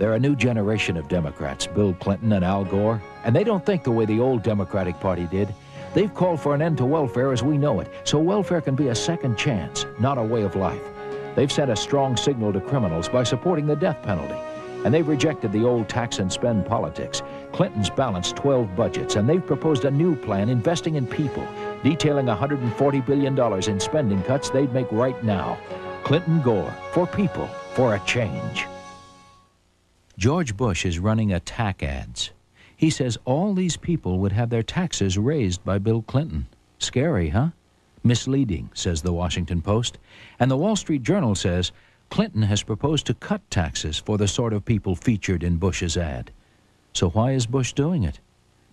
They're a new generation of Democrats, Bill Clinton and Al Gore, and they don't think the way the old Democratic Party did. They've called for an end to welfare as we know it, so welfare can be a second chance, not a way of life. They've sent a strong signal to criminals by supporting the death penalty, and they've rejected the old tax and spend politics. Clinton's balanced 12 budgets, and they've proposed a new plan investing in people, detailing $140 billion in spending cuts they'd make right now. Clinton Gore, for people, for a change. George Bush is running attack ads. He says all these people would have their taxes raised by Bill Clinton. Scary, huh? Misleading, says the Washington Post. And the Wall Street Journal says Clinton has proposed to cut taxes for the sort of people featured in Bush's ad. So why is Bush doing it?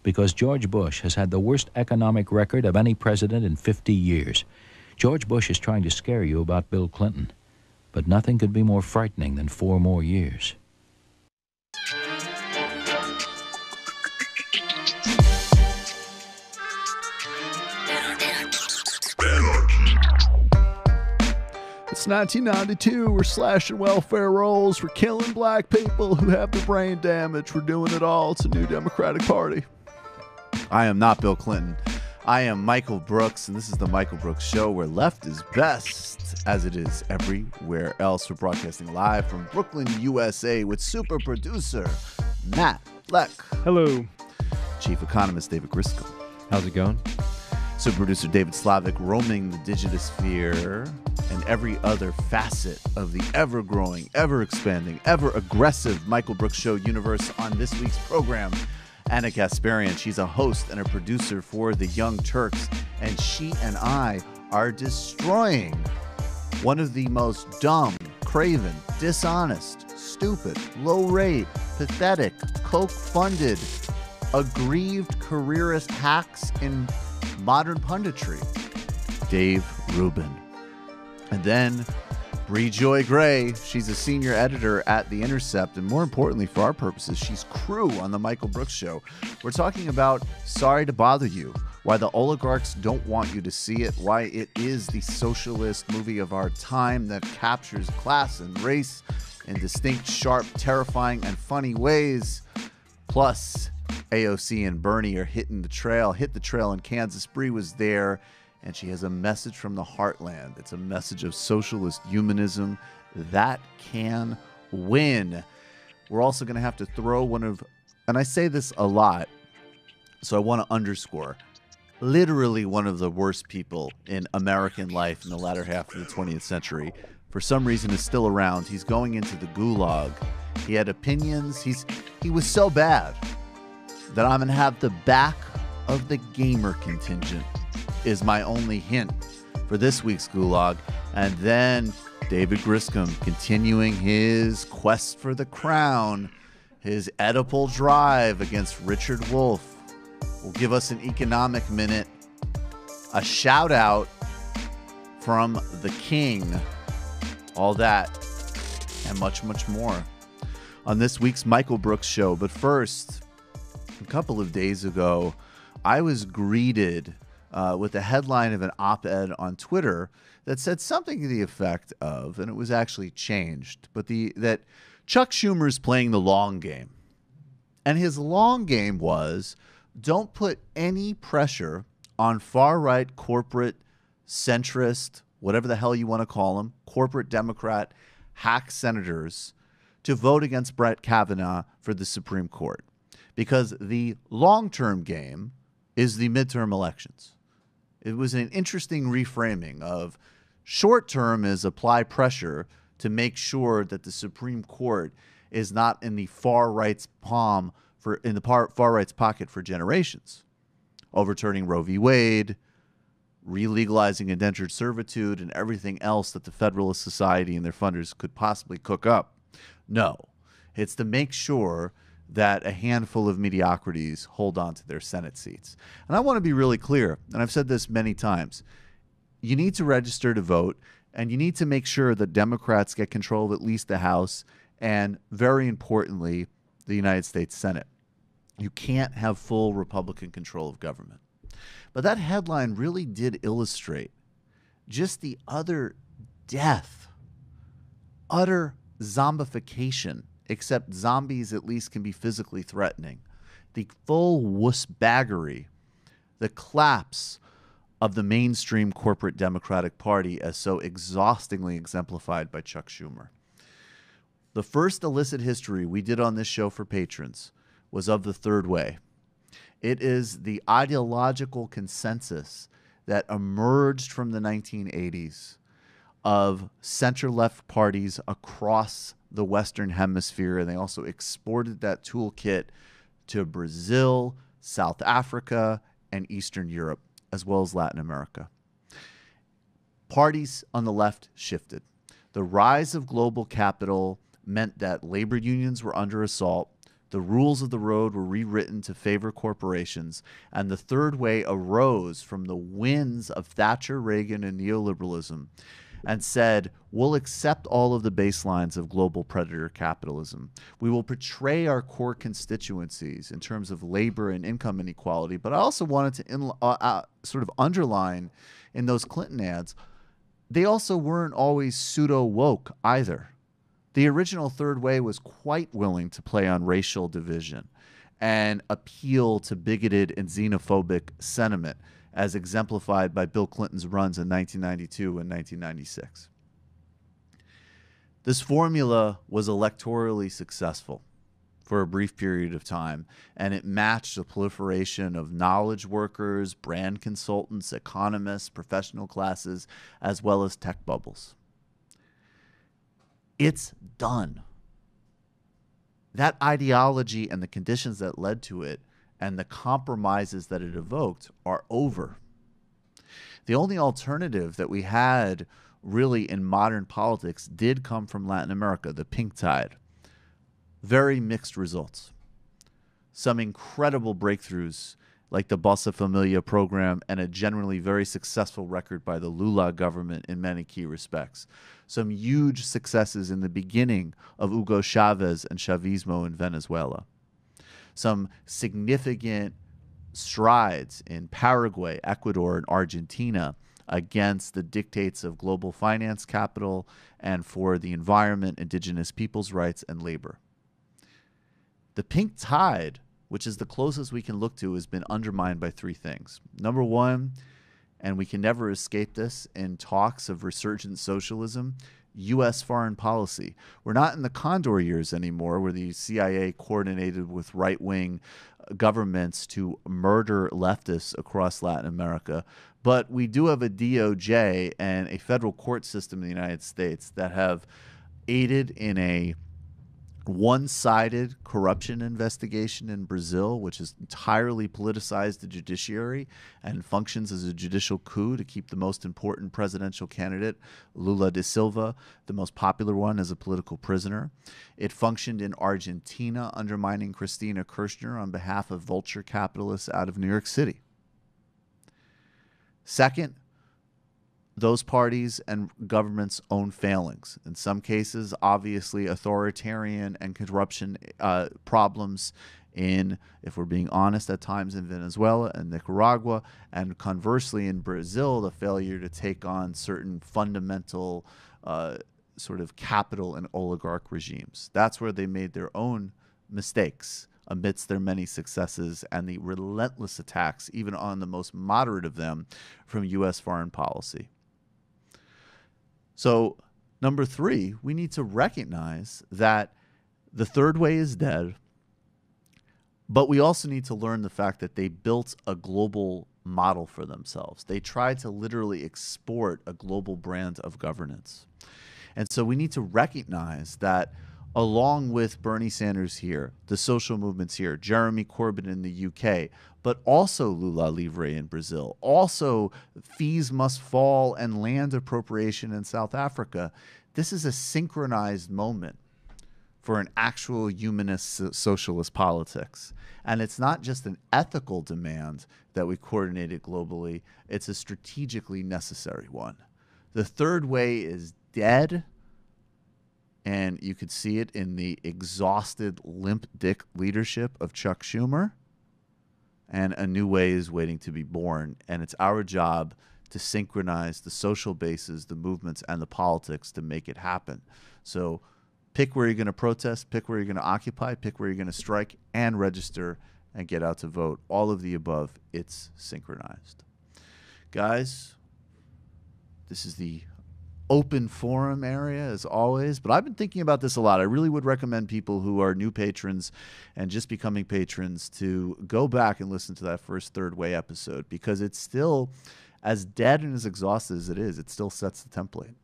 Because George Bush has had the worst economic record of any president in 50 years. George Bush is trying to scare you about Bill Clinton. But nothing could be more frightening than four more years. It's 1992. We're slashing welfare rolls. We're killing black people who have the brain damage. We're doing it all. It's a new Democratic Party. I am not Bill Clinton. I am Michael Brooks, and this is the Michael Brooks Show, where left is best, as it is everywhere else. We're broadcasting live from Brooklyn, USA, with super producer Matt Lech. Hello. Chief economist David Griscom. How's it going? Super producer David Slavic roaming the digitosphere and every other facet of the ever growing, ever expanding, ever aggressive Michael Brooks Show universe on this week's program. Ana Kasparian, she's a host and a producer for the Young Turks, and she and I are destroying one of the most dumb, craven, dishonest, stupid, low rate, pathetic, Koch funded, aggrieved careerist hacks in modern punditry, Dave Rubin. And then Bree Joy Gray, she's a senior editor at The Intercept, and more importantly, for our purposes, she's crew on The Michael Brooks Show. We're talking about Sorry to Bother You, why the oligarchs don't want you to see it, why it is the socialist movie of our time that captures class and race in distinct, sharp, terrifying, and funny ways. Plus, AOC and Bernie are hitting the trail, hit the trail in Kansas. Bree was there, and she has a message from the heartland. It's a message of socialist humanism that can win. We're also going to have to throw one of, and I say this a lot, so I want to underscore literally one of the worst people in American life in the latter half of the 20th century. For some reason, is still around. He's going into the gulag. He had opinions. He's he was so bad that I'm gonna have the back of the gamer contingent is my only hint for this week's gulag, and then David Griscom continuing his quest for the crown, his Oedipal drive against Richard Wolff will give us an economic minute, a shout out from the king, all that, and much, much more on this week's Michael Brooks show. But first, a couple of days ago, I was greeted uh, with the headline of an op ed on Twitter that said something to the effect of, and it was actually changed, but the that Chuck Schumer is playing the long game. And his long game was don't put any pressure on far right corporate centrist, whatever the hell you want to call them, corporate Democrat hack senators to vote against Brett Kavanaugh for the Supreme Court. Because the long term game is the midterm elections. It was an interesting reframing of short term is apply pressure to make sure that the Supreme Court is not in the far right's palm for in the far, far right's pocket for generations. Overturning Roe v. Wade, relegalizing indentured servitude, and everything else that the Federalist Society and their funders could possibly cook up. No, it's to make sure that a handful of mediocrities hold on to their Senate seats. And I want to be really clear, and I've said this many times you need to register to vote, and you need to make sure that Democrats get control of at least the House, and very importantly, the United States Senate. You can't have full Republican control of government. But that headline really did illustrate just the utter death, utter zombification except zombies at least can be physically threatening. The full wussbaggery, the collapse of the mainstream corporate Democratic Party as so exhaustingly exemplified by Chuck Schumer. The first illicit history we did on this show for patrons was of the third way. It is the ideological consensus that emerged from the 1980s of center left parties across the Western Hemisphere. And they also exported that toolkit to Brazil, South Africa, and Eastern Europe, as well as Latin America. Parties on the left shifted. The rise of global capital meant that labor unions were under assault the rules of the road were rewritten to favor corporations, and the third way arose from the winds of Thatcher, Reagan, and neoliberalism and said, We'll accept all of the baselines of global predator capitalism. We will portray our core constituencies in terms of labor and income inequality. But I also wanted to in, uh, uh, sort of underline in those Clinton ads, they also weren't always pseudo woke either. The original Third Way was quite willing to play on racial division and appeal to bigoted and xenophobic sentiment, as exemplified by Bill Clinton's runs in 1992 and 1996. This formula was electorally successful for a brief period of time, and it matched the proliferation of knowledge workers, brand consultants, economists, professional classes, as well as tech bubbles. It's done. That ideology and the conditions that led to it and the compromises that it evoked are over. The only alternative that we had really in modern politics did come from Latin America, the pink tide. Very mixed results. Some incredible breakthroughs like the Bolsa Familia program and a generally very successful record by the Lula government in many key respects. Some huge successes in the beginning of Hugo Chavez and Chavismo in Venezuela. Some significant strides in Paraguay, Ecuador, and Argentina against the dictates of global finance capital and for the environment, indigenous peoples' rights, and labor. The pink tide which is the closest we can look to, has been undermined by three things. Number one, and we can never escape this in talks of resurgent socialism, U.S. foreign policy. We're not in the Condor years anymore, where the CIA coordinated with right wing uh, governments to murder leftists across Latin America. But we do have a DOJ and a federal court system in the United States that have aided in a one sided corruption investigation in Brazil, which has entirely politicized the judiciary and functions as a judicial coup to keep the most important presidential candidate, Lula da Silva, the most popular one, as a political prisoner. It functioned in Argentina, undermining Cristina Kirchner on behalf of vulture capitalists out of New York City. Second, those parties and governments' own failings. In some cases, obviously, authoritarian and corruption uh, problems in, if we're being honest, at times in Venezuela and Nicaragua, and conversely in Brazil, the failure to take on certain fundamental uh, sort of capital and oligarch regimes. That's where they made their own mistakes amidst their many successes and the relentless attacks, even on the most moderate of them, from U.S. foreign policy. So, number three, we need to recognize that the third way is dead, but we also need to learn the fact that they built a global model for themselves. They tried to literally export a global brand of governance. And so we need to recognize that along with Bernie Sanders here, the social movements here, Jeremy Corbyn in the UK, but also Lula Livre in Brazil, also fees must fall and land appropriation in South Africa. This is a synchronized moment for an actual humanist socialist politics. And it's not just an ethical demand that we coordinate it globally, it's a strategically necessary one. The third way is dead and you could see it in the exhausted, limp dick leadership of Chuck Schumer. And a new way is waiting to be born. And it's our job to synchronize the social bases, the movements, and the politics to make it happen. So Pick where you're going to protest, pick where you're going to occupy, pick where you're going to strike, and register and get out to vote. All of the above, it's synchronized. Guys, this is the open forum area as always. But I've been thinking about this a lot. I really would recommend people who are new patrons and just becoming patrons to go back and listen to that first third way episode because it's still as dead and as exhausted as it is, it still sets the template.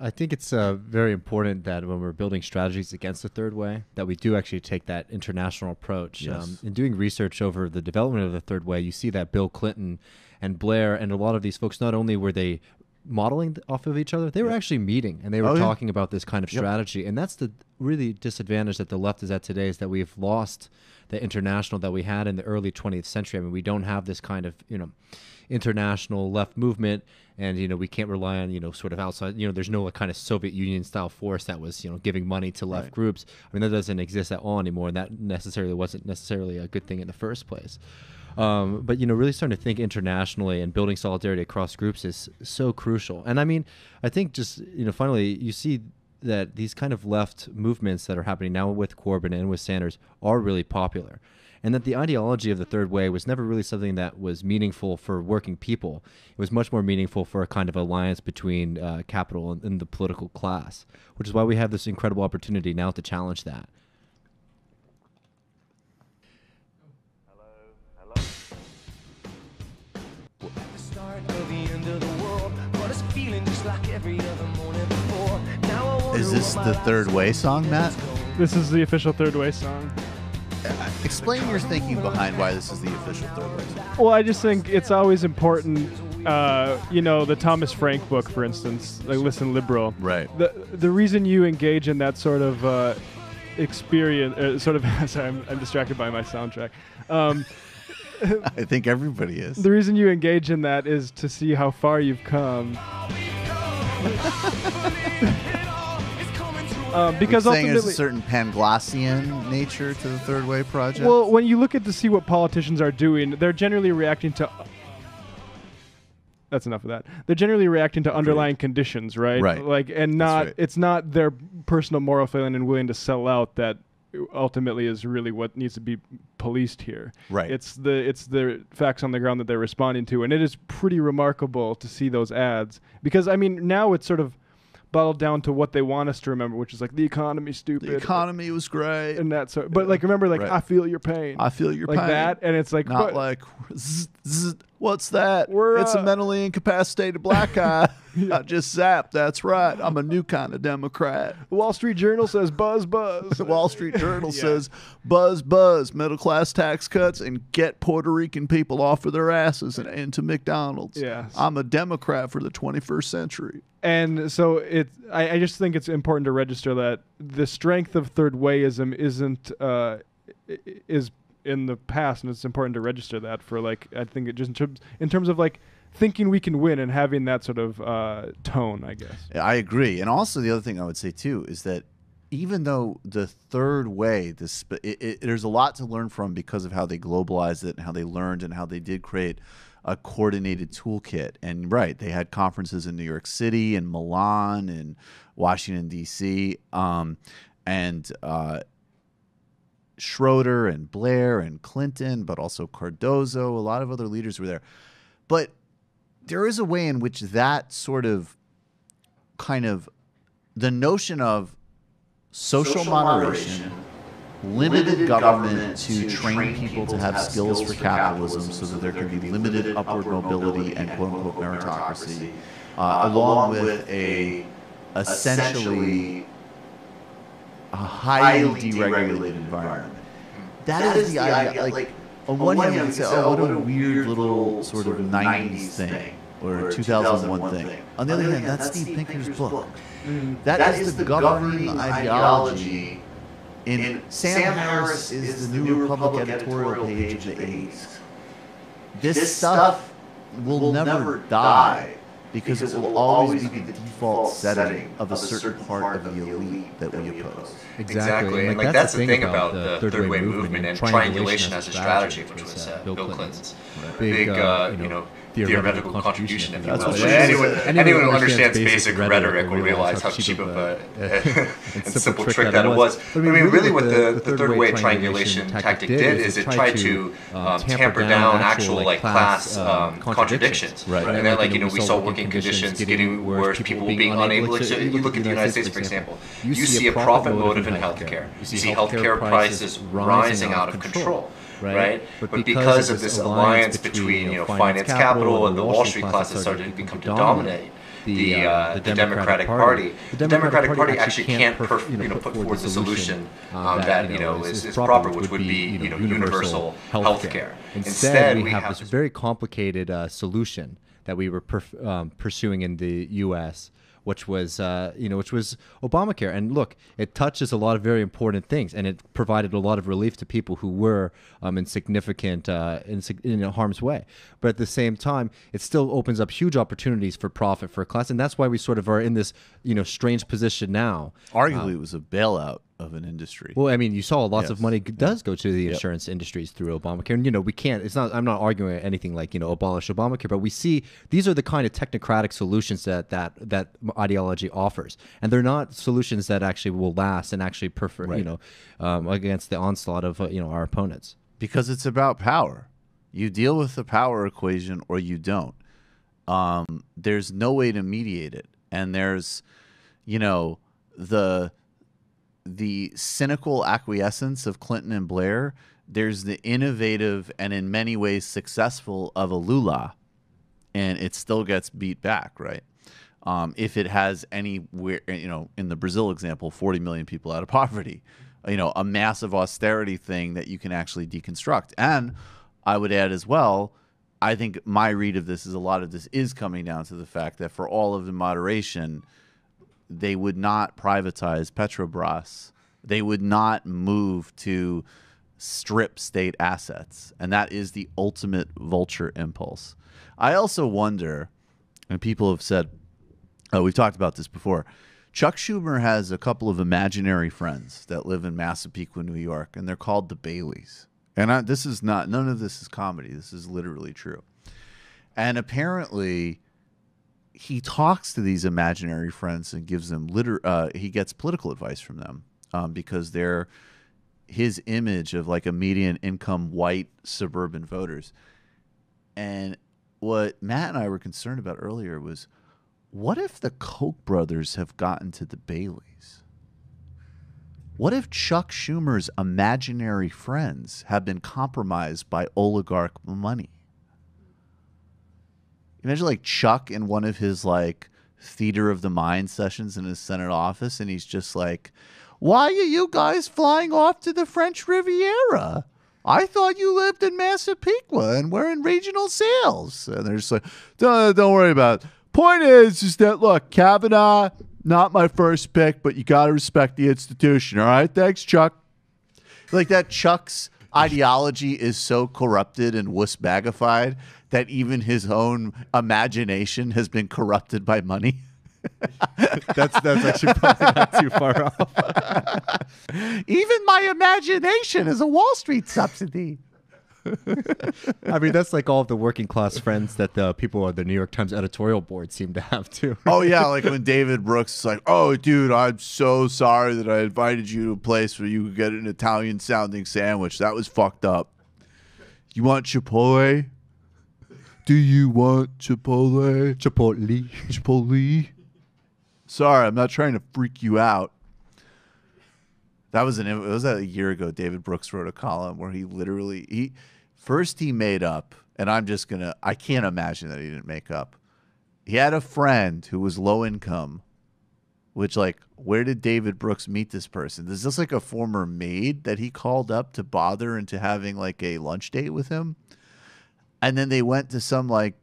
I think it's uh, very important that when we're building strategies against the third way, that we do actually take that international approach. Yes. Um, in doing research over the development of the third way, you see that Bill Clinton and Blair and a lot of these folks, not only were they modeling off of each other, they were actually meeting and they were Oh, yeah. talking about this kind of Yep. strategy. And that's the really disadvantage that the left is at today is that we've lost the international that we had in the early 20th century. I mean, we don't have this kind of, you know, international left movement and you know we can't rely on you know sort of outside you know there's no like, kind of soviet union style force that was you know giving money to left Right. groups i mean that doesn't exist at all anymore and that necessarily wasn't necessarily a good thing in the first place um, but you know really starting to think internationally and building solidarity across groups is so crucial and i mean i think just you know finally you see that these kind of left movements that are happening now with corbyn and with sanders are really popular and that the ideology of the third way was never really something that was meaningful for working people. It was much more meaningful for a kind of alliance between uh, capital and, and the political class, which is why we have this incredible opportunity now to challenge that. Is this the third way song. Matt? This is the official Third Way song. Explain your thinking behind why this is the official third way song. Well, I just think it's always important. Uh, you know, the Thomas Frank book, for instance, like Listen Liberal. Right. The the reason you engage in that sort of uh, experience, uh, sort of, sorry, I'm, I'm distracted by my soundtrack. Um, I think everybody is. the reason you engage in that is to see how far you've come. um, because You're saying there's a certain Panglossian nature to the third way project. Well, when you look at to see what politicians are doing, they're generally reacting to. That's enough of that. They're generally reacting to underlying conditions, right? Right. Like, and not right. it's not their personal moral failing and willing to sell out that ultimately is really what needs to be policed here. Right. It's the it's the facts on the ground that they're responding to, and it is pretty remarkable to see those ads because I mean now it's sort of bottled down to what they want us to remember, which is like the economy, stupid. the economy was great. and that sort. But like, remember, like Right. I feel your pain. I feel your like pain. that, and it's like Not but- like, zzz, zzz, what's that? We're, it's a uh, mentally incapacitated black guy. I just zapped. That's right. I'm a new kind of Democrat. The Wall Street Journal says buzz buzz. The Wall Street Journal Yeah. says buzz, buzz, middle class tax cuts, and get Puerto Rican people off of their asses and into McDonald's. Yes. I'm a Democrat for the 21st century. And so it, I, I just think it's important to register that the strength of third wayism isn't uh, is in the past, and it's important to register that for like I think it just in terms in terms of like thinking we can win and having that sort of uh, tone, I guess. I agree. And also, the other thing I would say too is that even though the third way, this it, it, there's a lot to learn from because of how they globalized it and how they learned and how they did create a coordinated toolkit. And right, they had conferences in New York City and Milan and Washington D.C. Um, and uh, Schroeder and Blair and Clinton, but also Cardoso, a lot of other leaders were there. But there is a way in which that sort of kind of the notion of social, moderation, limited government to train people to have skills for capitalism so that there can be limited upward mobility and quote unquote meritocracy, uh, along with a essentially a highly deregulated environment. that is the idea. Like, on one hand, you say, oh, what a weird little sort of 90s thing or 2001 thing. On the other hand, that's Steve Pinker's book. that is the governing ideology. In Sam Harris is the New Republic editorial page of the 80s. This stuff will never die because it will always be the default setting of a certain part of the elite that we oppose. Exactly, and like, that's, the thing about the third way movement and triangulation as a strategy, which was uh, Bill Clinton's. Big, uh, you know, theoretical contribution, if you will. Anyone, anyone who understands basic rhetoric will realize how cheap of a and simple trick that it was. I mean, really, what the, the third way triangulation tactic did is it tried to um, tamper down actual like class um, contradictions. Right. And then, like you know, we saw working conditions getting worse, people being unable. to. you look at the United States, for example. You see a profit motive in healthcare. You see healthcare prices rising out of control right? right? But, but because, of this alliance between you know finance capital and the Wall Street classes started to become to dominate the, uh, uh, the, Democratic, Party. The Democratic Party actually can't perf- you know put forth a solution um, that you know is, is proper, which would be you know universal health care. Instead, we have this very complicated uh, solution that we were perf- um, pursuing in the U.S which was uh, you know which was Obamacare. And look, it touches a lot of very important things, and it provided a lot of relief to people who were um, in significant uh, in, in harm's way. But at the same time, it still opens up huge opportunities for profit for a class, and that's why we sort of are in this you know strange position now. Arguably, um, it was a bailout of an industry. Well, I mean, you saw lots yes. of money does go to the yep. insurance industries through Obamacare, and you know we can't. It's not. I'm not arguing anything like you know abolish Obamacare, but we see these are the kind of technocratic solutions that that that ideology offers, and they're not solutions that actually will last and actually prefer right. you know um, against the onslaught of uh, you know our opponents. Because it's about power. You deal with the power equation or you don't. Um, there's no way to mediate it, and there's, you know, the the cynical acquiescence of Clinton and Blair, there's the innovative and in many ways successful of a Lula, and it still gets beat back, right? Um, if it has anywhere, you know, in the Brazil example, 40 million people out of poverty, you know, a massive austerity thing that you can actually deconstruct. And I would add as well, I think my read of this is a lot of this is coming down to the fact that for all of the moderation, they would not privatize Petrobras. They would not move to strip state assets. And that is the ultimate vulture impulse. I also wonder, and people have said, oh, we've talked about this before. Chuck Schumer has a couple of imaginary friends that live in Massapequa, New York, and they're called the Baileys. And I, this is not, none of this is comedy. This is literally true. And apparently, he talks to these imaginary friends and gives them liter. Uh, he gets political advice from them um, because they're his image of like a median income white suburban voters. And what Matt and I were concerned about earlier was, what if the Koch brothers have gotten to the Baileys? What if Chuck Schumer's imaginary friends have been compromised by oligarch money? Imagine like Chuck in one of his like theater of the mind sessions in his Senate office, and he's just like, "Why are you guys flying off to the French Riviera? I thought you lived in Massapequa and were in regional sales." And they're just like, "Don't, don't worry about it." Point is, is that look, Kavanaugh, not my first pick, but you got to respect the institution. All right, thanks, Chuck. Like that, Chuck's ideology is so corrupted and wuss bagified that even his own imagination has been corrupted by money. that's that's actually probably not too far off. even my imagination is a Wall Street subsidy. I mean, that's like all of the working class friends that the people on the New York Times editorial board seem to have too. Right? Oh yeah, like when David Brooks is like, "Oh, dude, I'm so sorry that I invited you to a place where you could get an Italian sounding sandwich. That was fucked up. You want Chipotle? Do you want Chipotle? Chipotle. Chipotle. Sorry, I'm not trying to freak you out. That was an it was a year ago. David Brooks wrote a column where he literally he first he made up, and I'm just gonna I can't imagine that he didn't make up. He had a friend who was low income, which like where did David Brooks meet this person? Is this like a former maid that he called up to bother into having like a lunch date with him? and then they went to some like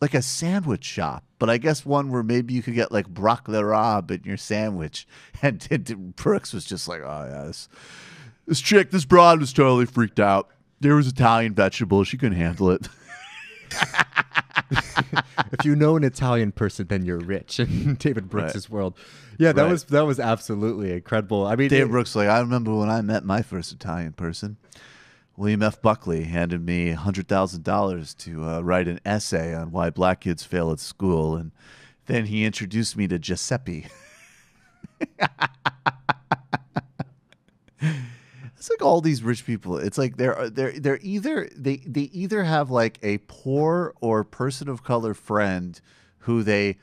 like a sandwich shop, but I guess one where maybe you could get like rabe in your sandwich. And, and Brooks was just like, oh yeah, this this chick, this broad was totally freaked out. There was Italian vegetables, she couldn't handle it. if you know an Italian person, then you're rich in David Brooks's right. world. Yeah, that right. was that was absolutely incredible. I mean, David it, Brooks, like I remember when I met my first Italian person William F. Buckley handed me $100,000 to uh, write an essay on why black kids fail at school. And then he introduced me to Giuseppe. it's like all these rich people. It's like they're uh, they're they're either they they either have like a poor or person of color friend who they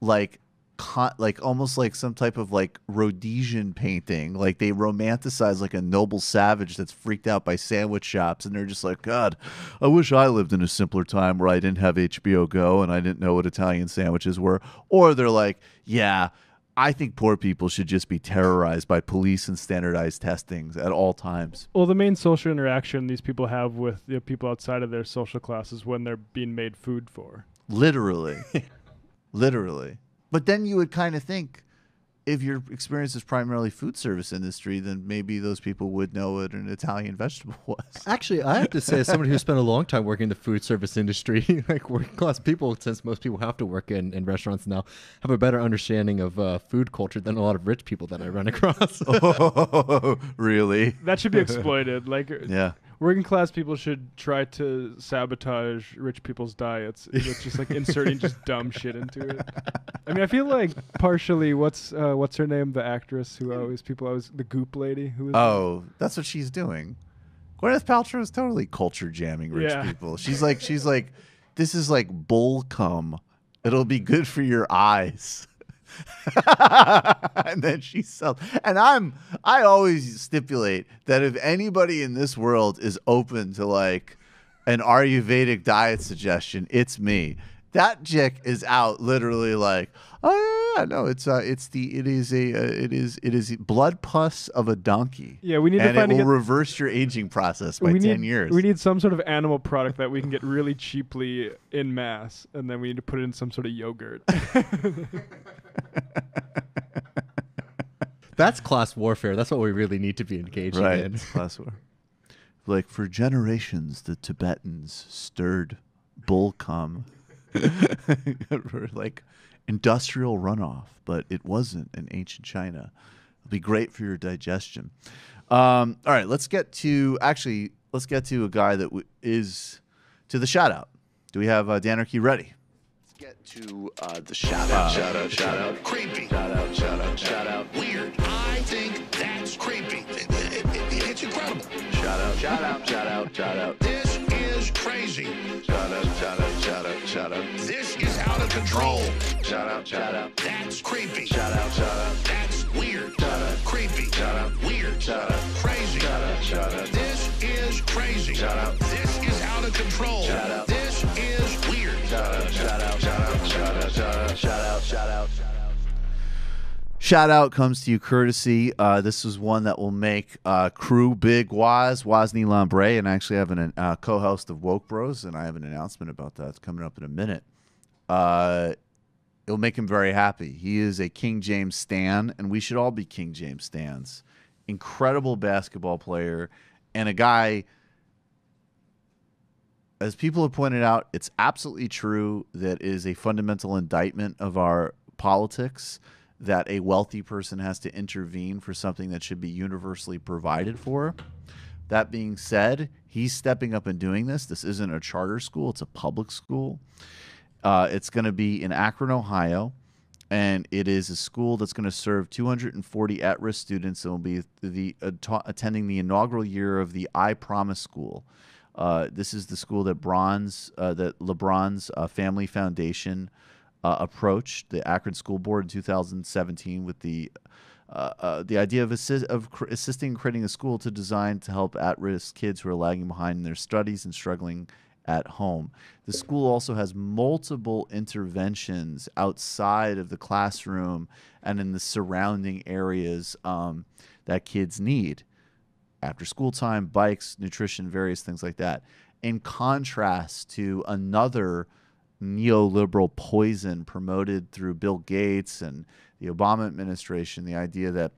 like con- like almost like some type of like Rhodesian painting. Like they romanticize like a noble savage that's freaked out by sandwich shops, and they're just like, God, I wish I lived in a simpler time where I didn't have HBO Go and I didn't know what Italian sandwiches were. Or they're like, Yeah, I think poor people should just be terrorized by police and standardized testings at all times. Well, the main social interaction these people have with the people outside of their social class is when they're being made food for. Literally. Literally. But then you would kind of think if your experience is primarily food service industry, then maybe those people would know what an Italian vegetable was. Actually, I have to say, as somebody who spent a long time working in the food service industry, like working class people, since most people have to work in, in restaurants now, have a better understanding of uh, food culture than a lot of rich people that I run across. oh, really? That should be exploited. Like, Yeah. Working class people should try to sabotage rich people's diets with just like inserting just dumb shit into it. I mean, I feel like partially what's uh, what's her name, the actress who always people always the Goop lady who was Oh, that's what she's doing. Gwyneth Paltrow is totally culture jamming rich Yeah. people. She's like, she's like, this is like bull cum. It'll be good for your eyes. and then she sells. And I'm, I always stipulate that if anybody in this world is open to like an Ayurvedic diet suggestion, it's me. That chick is out literally like, oh yeah, no, it's uh, it's the it is a uh, it is it is blood pus of a donkey. Yeah, we need to find it will reverse your aging process by we ten need, years. We need some sort of animal product that we can get really cheaply in mass, and then we need to put it in some sort of yogurt. That's class warfare. That's what we really need to be engaging right in. class war. Like for generations, the Tibetans stirred bull cum for like industrial runoff, but it wasn't in ancient China. It'll be great for your digestion. Um, all right, let's get to actually let's get to a guy that w- is to the shout out. Do we have uh, Danarchy ready? Get to uh, the shout out, shout out, shout out, creepy, shout out, shout out, shout out, weird. I think that's creepy. It- it- it- it's incredible. Shout out, shout out, shout out, shout out. This is crazy. Shout out, shout out, shout out, shout out. This is out of control. Shout out, shout out. That's creepy. Shout out, shout out. That's weird. Shout out, creepy. Shout out, weird. Shout out, crazy. Shout out, shout out. This is crazy. Shout out. This is out of control. Shout out. This is. Shout out. Comes to you courtesy. Uh, this is one that will make uh, crew big Waz, Wosny Lambre, and I actually have an uh, co-host of Woke Bros, and I have an announcement about that. It's coming up in a minute. Uh, it'll make him very happy. He is a King James stan, and we should all be King James stans. Incredible basketball player, and a guy as people have pointed out, it's absolutely true that is a fundamental indictment of our politics that a wealthy person has to intervene for something that should be universally provided for. That being said, he's stepping up and doing this. This isn't a charter school, it's a public school. Uh, it's going to be in Akron, Ohio, and it is a school that's going to serve 240 at risk students and will be the, uh, attending the inaugural year of the I Promise School. Uh, this is the school that Bronze, uh, that LeBron's uh, Family Foundation uh, approached the Akron School Board in 2017 with the uh, uh, the idea of of cr- assisting in creating a school to design to help at-risk kids who are lagging behind in their studies and struggling at home. The school also has multiple interventions outside of the classroom and in the surrounding areas um, that kids need after school time, bikes, nutrition, various things like that. In contrast to another neoliberal poison promoted through Bill Gates and the Obama administration, the idea that,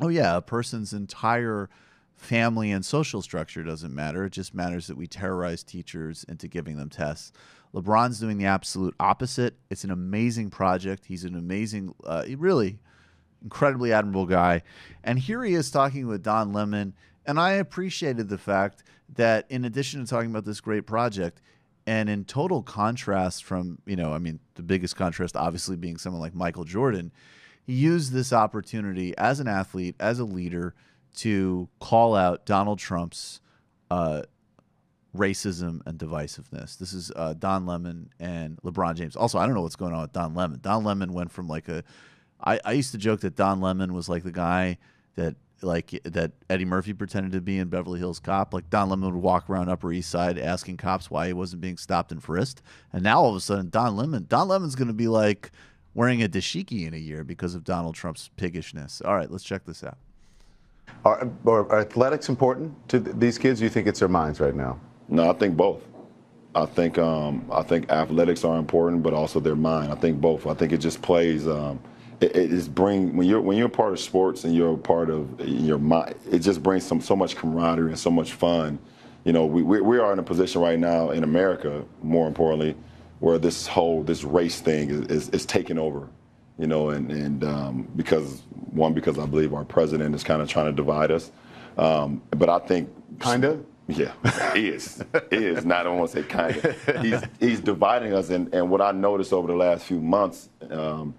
oh, yeah, a person's entire family and social structure doesn't matter. It just matters that we terrorize teachers into giving them tests. LeBron's doing the absolute opposite. It's an amazing project. He's an amazing, uh, really incredibly admirable guy. And here he is talking with Don Lemon And I appreciated the fact that in addition to talking about this great project, and in total contrast from, you know, I mean, the biggest contrast obviously being someone like Michael Jordan, he used this opportunity as an athlete, as a leader, to call out Donald Trump's uh, racism and divisiveness. This is uh, Don Lemon and LeBron James. Also, I don't know what's going on with Don Lemon. Don Lemon went from like a. I, I used to joke that Don Lemon was like the guy that like that Eddie Murphy pretended to be in Beverly Hills Cop. Like Don Lemon would walk around Upper East Side asking cops why he wasn't being stopped and frisked. And now all of a sudden, Don Lemon, Don Lemon's going to be like wearing a dashiki in a year because of Donald Trump's piggishness. All right, let's check this out. Are, are athletics important to th- these kids? Or you think it's their minds right now? No, I think both. I think um, I think athletics are important, but also their mind. I think both. I think it just plays. Um, it, it just bring when you're when you're part of sports and you're a part of your mind. It just brings some so much camaraderie and so much fun. You know, we we, we are in a position right now in America, more importantly, where this whole this race thing is is, is taking over. You know, and and um, because one because I believe our president is kind of trying to divide us, um, but I think kind of. Yeah, he is. he is. Not I want to say kind of. He's he's dividing us, and, and what I noticed over the last few months, um,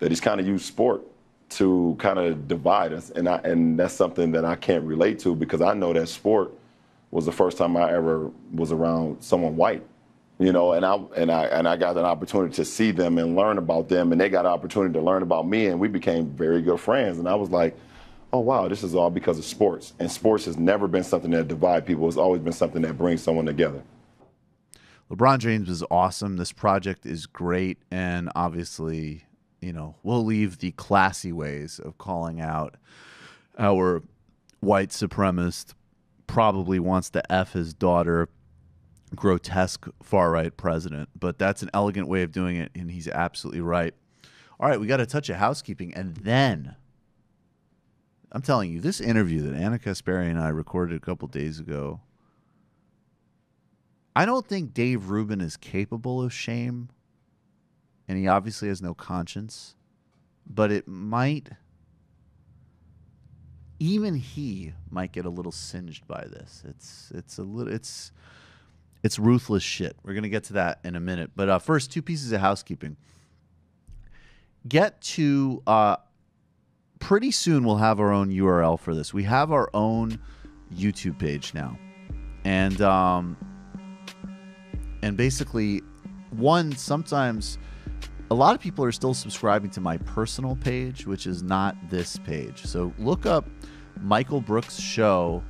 that he's kind of used sport to kind of divide us, and I and that's something that I can't relate to because I know that sport was the first time I ever was around someone white, you know, and I and I and I got an opportunity to see them and learn about them, and they got an opportunity to learn about me, and we became very good friends, and I was like oh wow, this is all because of sports. And sports has never been something that divide people. It's always been something that brings someone together. LeBron James is awesome. This project is great, and obviously, you know, we'll leave the classy ways of calling out our white supremacist, probably wants to f his daughter, grotesque far right president. But that's an elegant way of doing it, and he's absolutely right. All right, we got to touch of housekeeping, and then I'm telling you, this interview that Ana Kaspari and I recorded a couple days ago, I don't think Dave Rubin is capable of shame, and he obviously has no conscience, but it might, even he might get a little singed by this. It's it's a little it's it's ruthless shit. We're gonna get to that in a minute, but uh, first, two pieces of housekeeping. Get to uh, pretty soon we'll have our own URL for this. We have our own YouTube page now, and um, and basically, one sometimes a lot of people are still subscribing to my personal page, which is not this page. So look up Michael Brooks Show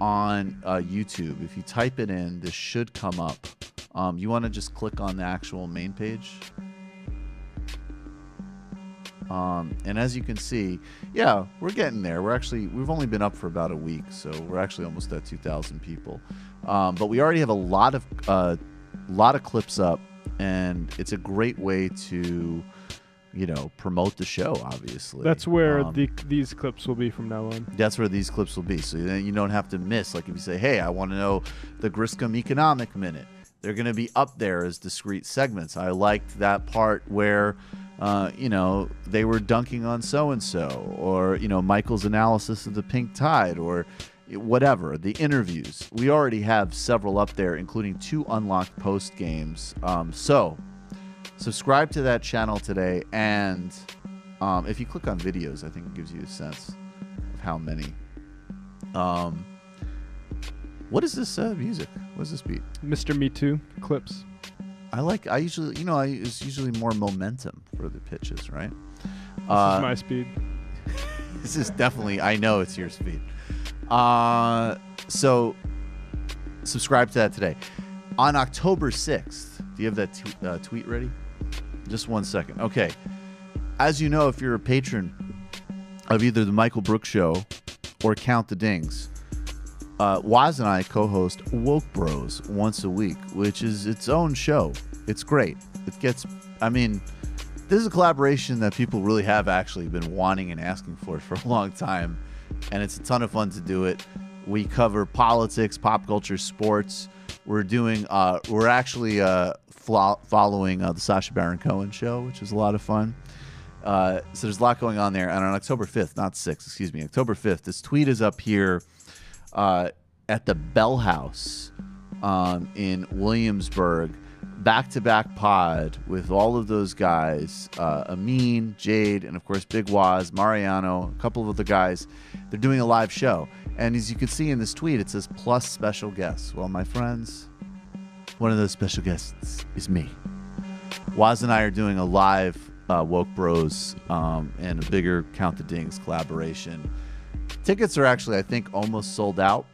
on uh, YouTube. If you type it in, this should come up. Um, you want to just click on the actual main page. Um, and as you can see, yeah, we're getting there. We're actually we've only been up for about a week, so we're actually almost at 2,000 people. Um, but we already have a lot of uh, lot of clips up, and it's a great way to, you know, promote the show. Obviously, That's where Um, the, these clips will be from now on. that's where these clips will be. So then you don't have to miss. Like if you say, "Hey, I want to know the Griscom Economic Minute," they're going to be up there as discrete segments. I liked that part where, uh, you know, they were dunking on so and so, or you know, Michael's analysis of the pink tide, or whatever. The interviews. We already have several up there, including two unlocked post games. Um, so subscribe to that channel today, and um, if you click on videos, I think it gives you a sense of how many. Um, what is this uh, music? What is this beat? Mr. Me Too clips. I like. I usually, you know, I it's usually more momentum for the pitches, right? This Uh, is my speed. this is definitely. I know it's your speed. Uh, so subscribe to that today. On October sixth, do you have that t- uh, tweet ready? Just one second. Okay. As you know, if you're a patron of either the Michael Brooks Show or Count the Dings, uh, Waz and I co-host Woke Bros once a week, which is its own show. It's great. It gets. I mean, this is a collaboration that people really have actually been wanting and asking for for a long time, and it's a ton of fun to do it. We cover politics, pop culture, sports. We're doing. Uh, we're actually uh, flo- following uh, the Sacha Baron Cohen show, which is a lot of fun. Uh, so there's a lot going on there. And on October 5th, not 6th, excuse me, October 5th, this tweet is up here. uh, at the Bell House um, in Williamsburg. Back to back pod with all of those guys uh, Amin, Jade, and of course Big Waz, Mariano, a couple of other guys. They're doing a live show. And as you can see in this tweet, it says plus special guests. Well, my friends, one of those special guests is me. Waz and I are doing a live uh, Woke Bros um, and a bigger Count the Dings collaboration. Tickets are actually, I think, almost sold out.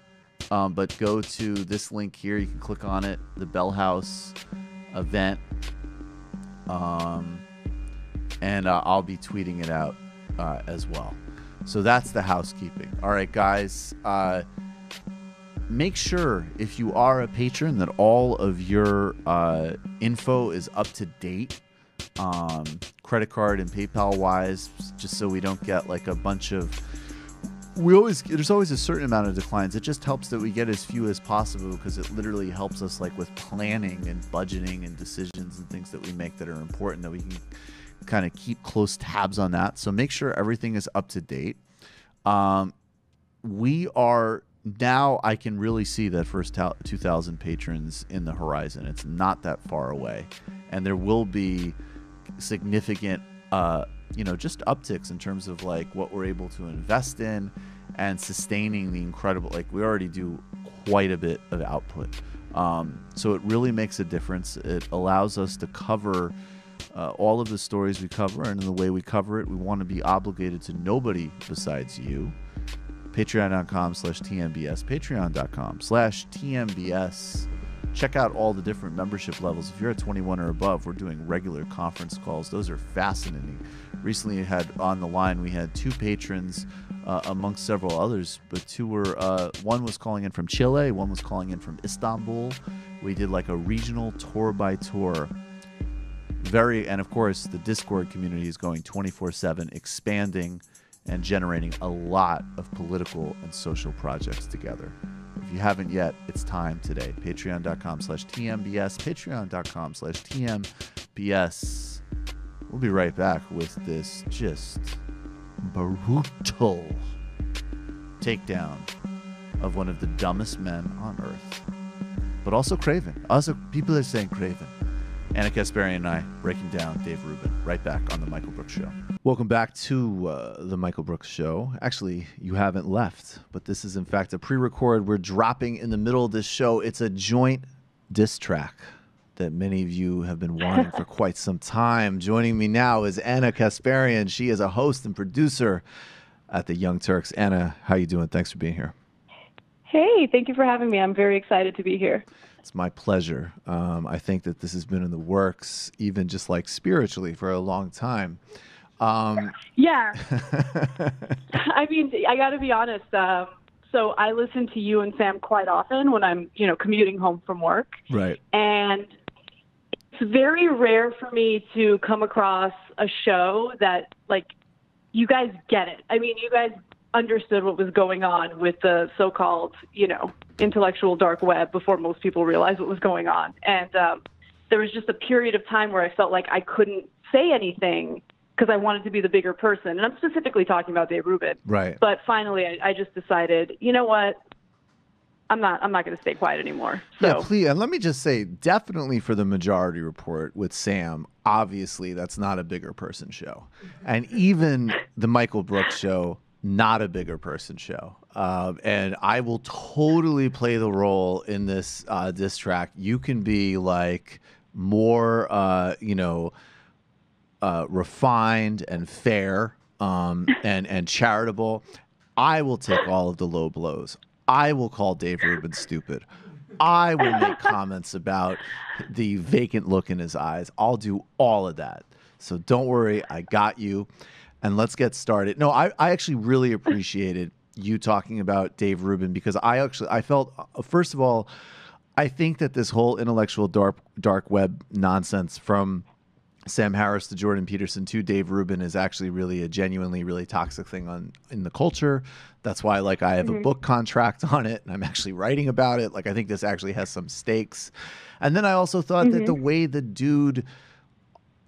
Um, but go to this link here. You can click on it. The Bell House event. Um, and uh, I'll be tweeting it out uh, as well. So that's the housekeeping. All right, guys. Uh, make sure if you are a patron that all of your uh, info is up to date, um, credit card and PayPal wise, just so we don't get like a bunch of. We always there's always a certain amount of declines. It just helps that we get as few as possible because it literally helps us like with planning and budgeting and decisions and things that we make that are important that we can kind of keep close tabs on that. So make sure everything is up to date. Um, we are now. I can really see that first 2,000 patrons in the horizon. It's not that far away, and there will be significant, uh, you know, just upticks in terms of like what we're able to invest in and sustaining the incredible. Like we already do quite a bit of output. Um, so it really makes a difference. It allows us to cover uh, all of the stories we cover, and in the way we cover it, we want to be obligated to nobody besides you. Patreon.com slash TMBS, Patreon.com slash TMBS. Check out all the different membership levels. If you're at 21 or above, we're doing regular conference calls. Those are fascinating. Recently, had on the line, we had two patrons uh, amongst several others, but two were, uh, one was calling in from Chile, one was calling in from Istanbul. We did like a regional tour by tour very and of course the discord community is going 24-7 expanding and generating a lot of political and social projects together if you haven't yet it's time today. Patreon.com slash tmbs patreon.com slash tmbs we'll be right back with this just brutal takedown of one of the dumbest men on earth. But also craven also people are saying craven Ana Kasparian and I breaking down Dave Rubin right back on the Michael Brooks Show. Welcome back to uh, the Michael Brooks Show. Actually, you haven't left, but this is in fact a pre-record. We're dropping in the middle of this show. It's a joint diss track that many of you have been wanting for quite some time. Joining me now is Ana Kasparian. She is a host and producer at the Young Turks. Anna, how you doing? Thanks for being here. Hey, thank you for having me. I'm very excited to be here. It's my pleasure. Um, I think that this has been in the works, even just like spiritually, for a long time. Um, yeah. I mean, I got to be honest. Um, so I listen to you and Sam quite often when I'm, you know, commuting home from work. Right. And it's very rare for me to come across a show that, like, you guys get it. I mean, you guys understood what was going on with the so-called, you know, intellectual dark web before most people realized what was going on. And um, there was just a period of time where I felt like I couldn't say anything because I wanted to be the bigger person. And I'm specifically talking about Dave Rubin. Right. But finally, I, I just decided, you know what? I'm not. I'm not going to stay quiet anymore. So. Yeah, please. And let me just say, definitely for the Majority Report with Sam, obviously that's not a bigger person show, and even the Michael Brooks show, not a bigger person show. Um, and I will totally play the role in this uh, diss track. You can be like more, uh, you know, uh, refined and fair um, and and charitable. I will take all of the low blows. I will call Dave Rubin stupid. I will make comments about the vacant look in his eyes. I'll do all of that. So don't worry, I got you and let's get started. No, I, I actually really appreciated you talking about Dave Rubin because I actually I felt uh, first of all, I think that this whole intellectual dark dark web nonsense from Sam Harris to Jordan Peterson to Dave Rubin is actually really a genuinely really toxic thing on in the culture. That's why like I have mm-hmm. a book contract on it and I'm actually writing about it. Like I think this actually has some stakes. And then I also thought mm-hmm. that the way the dude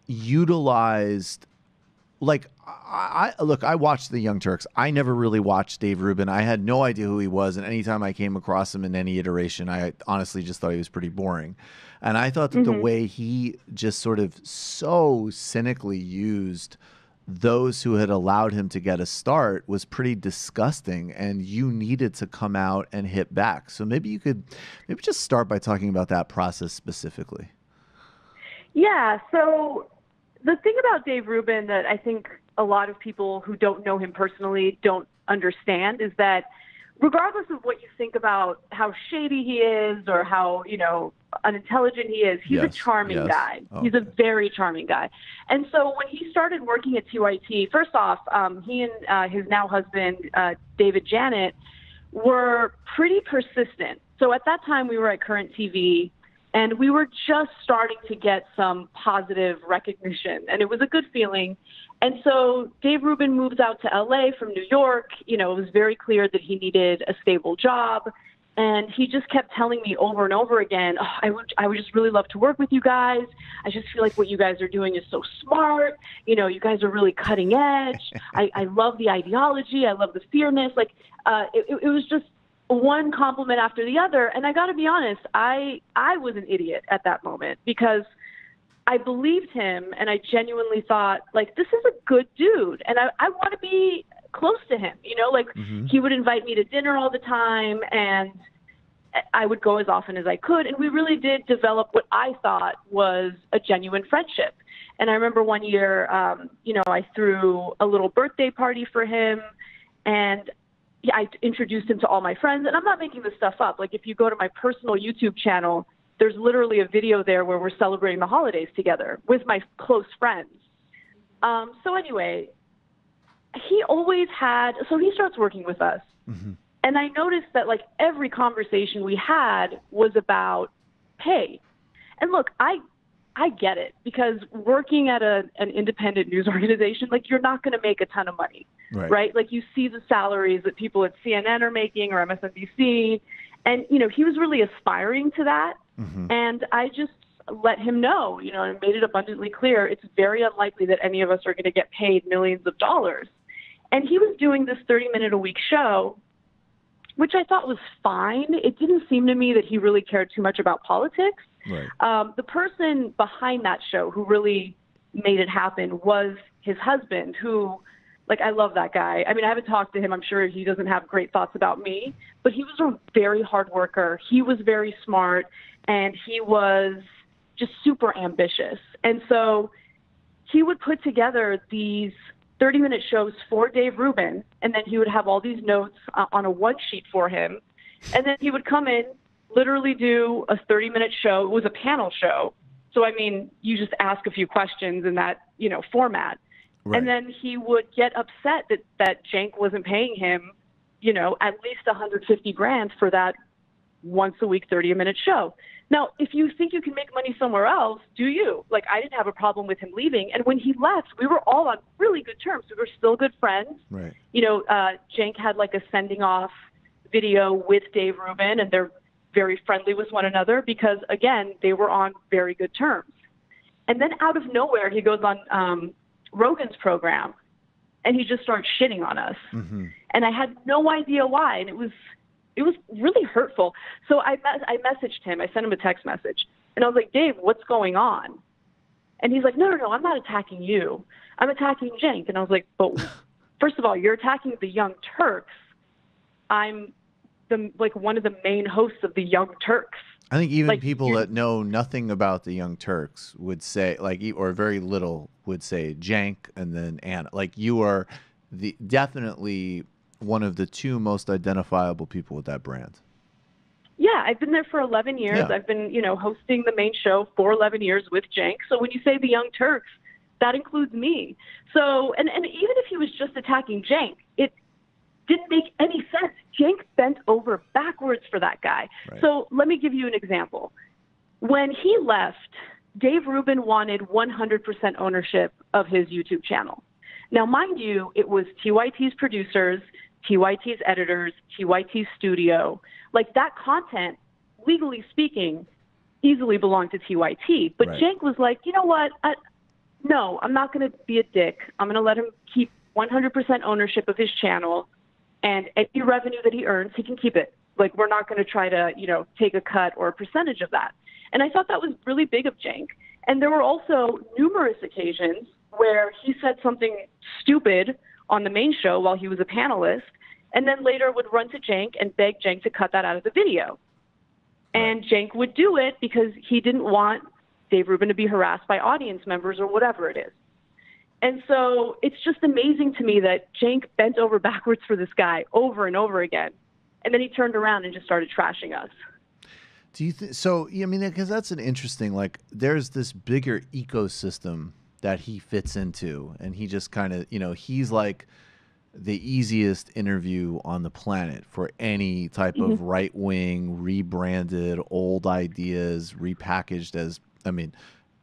utilized like I, I look, I watched the Young Turks. I never really watched Dave Rubin. I had no idea who he was, and anytime I came across him in any iteration, I honestly just thought he was pretty boring. And I thought that Mm-hmm. the way he just sort of so cynically used those who had allowed him to get a start was pretty disgusting and you needed to come out and hit back. So maybe you could maybe just start by talking about that process specifically. Yeah. So the thing about Dave Rubin that I think a lot of people who don't know him personally don't understand is that regardless of what you think about how shady he is or how, you know, unintelligent he is, he's Yes, a charming yes. guy. Oh, he's a very charming guy. And so when he started working at TYT, first off, um, he and uh, his now husband, uh, David Janet, were pretty persistent. So at that time, we were at Current TV, and we were just starting to get some positive recognition, and it was a good feeling. And so Dave Rubin moves out to LA from New York. You know, it was very clear that he needed a stable job. And he just kept telling me over and over again, oh, I would, I would just really love to work with you guys. I just feel like what you guys are doing is so smart. You know, you guys are really cutting edge. I, I love the ideology. I love the fearness. Like, uh, it, it was just one compliment after the other. And I got to be honest, I, I was an idiot at that moment because I believed him and I genuinely thought, like, this is a good dude. And I, I want to be close to him. You know, like he would invite me to dinner all the time and I would go as often as I could. And we really did develop what I thought was a genuine friendship. And I remember one year, um, you know, I threw a little birthday party for him and I introduced him to all my friends. And I'm not making this stuff up. Like, if you go to my personal YouTube channel, there's literally a video there where we're celebrating the holidays together with my close friends. Um, so, anyway, he always had, so he starts working with us. And I noticed that, like, every conversation we had was about pay. And look, I I get it because working at a an independent news organization, like you're not going to make a ton of money, Right. Like you see the salaries that people at CNN are making or MSNBC, and you know he was really aspiring to that. Mm-hmm. And I just let him know, you know, and made it abundantly clear it's very unlikely that any of us are going to get paid millions of dollars. And he was doing this 30 minute a week show, which I thought was fine. It didn't seem to me that he really cared too much about politics. Right. Um, the person behind that show who really made it happen was his husband, who, like, I love that guy. I mean, I haven't talked to him. I'm sure he doesn't have great thoughts about me, but he was a very hard worker. He was very smart, and he was just super ambitious. And so he would put together these 30 minute shows for Dave Rubin, and then he would have all these notes uh, on a one sheet for him. And then he would come in, literally do a 30 minute show. It was a panel show. So, I mean, you just ask a few questions in that, you know, format. Right. And then he would get upset that, that Cenk wasn't paying him, you know, at least 150 grand for that once a week 30 minute show. Now, if you think you can make money somewhere else, do you? Like, I didn't have a problem with him leaving. And when he left, we were all on really good terms. We were still good friends. Right. You know, uh, Cenk had like a sending off video with Dave Rubin, and they're very friendly with one another because, again, they were on very good terms. And then out of nowhere, he goes on um, Rogan's program and he just starts shitting on us. And I had no idea why. And it was it was really hurtful. So I I messaged him. I sent him a text message, and I was like, Dave, what's going on? And he's like, No, no, no, I'm not attacking you. I'm attacking Cenk. And I was like, But first of all, you're attacking the Young Turks. I'm the like one of the main hosts of the Young Turks. I think even Like, people that know nothing about the Young Turks would say, like, or very little would say Cenk and then Ana. Like, you are the definitely one of the two most identifiable people with that brand. Yeah, I've been there for 11 years. Yeah. I've been, you know, hosting the main show for 11 years with Cenk. So when you say the Young Turks, that includes me. So, and, and even if he was just attacking Cenk, didn't make any sense. Cenk bent over backwards for that guy. Right. So let me give you an example. When he left, Dave Rubin wanted 100% ownership of his YouTube channel. Now, mind you, it was TYT's producers, TYT's editors, TYT's studio. Like that content, legally speaking, easily belonged to TYT. But Right. Cenk was like, you know what? I, no, I'm not going to be a dick. I'm going to let him keep 100% ownership of his channel, and any revenue that he earns, he can keep it. Like we're not going to try to, you know, take a cut or a percentage of that. And I thought that was really big of Cenk. And there were also numerous occasions where he said something stupid on the main show while he was a panelist, and then later would run to Cenk and beg Cenk to cut that out of the video. And Cenk would do it because he didn't want Dave Rubin to be harassed by audience members or whatever it is. And so it's just amazing to me that Cenk bent over backwards for this guy over and over again. And then he turned around and just started trashing us. Do you think so? I mean, because that's an interesting, like, there's this bigger ecosystem that he fits into, and he just kind of, you know, he's like the easiest interview on the planet for any type of Mhm. right wing, rebranded, old ideas, repackaged as, I mean,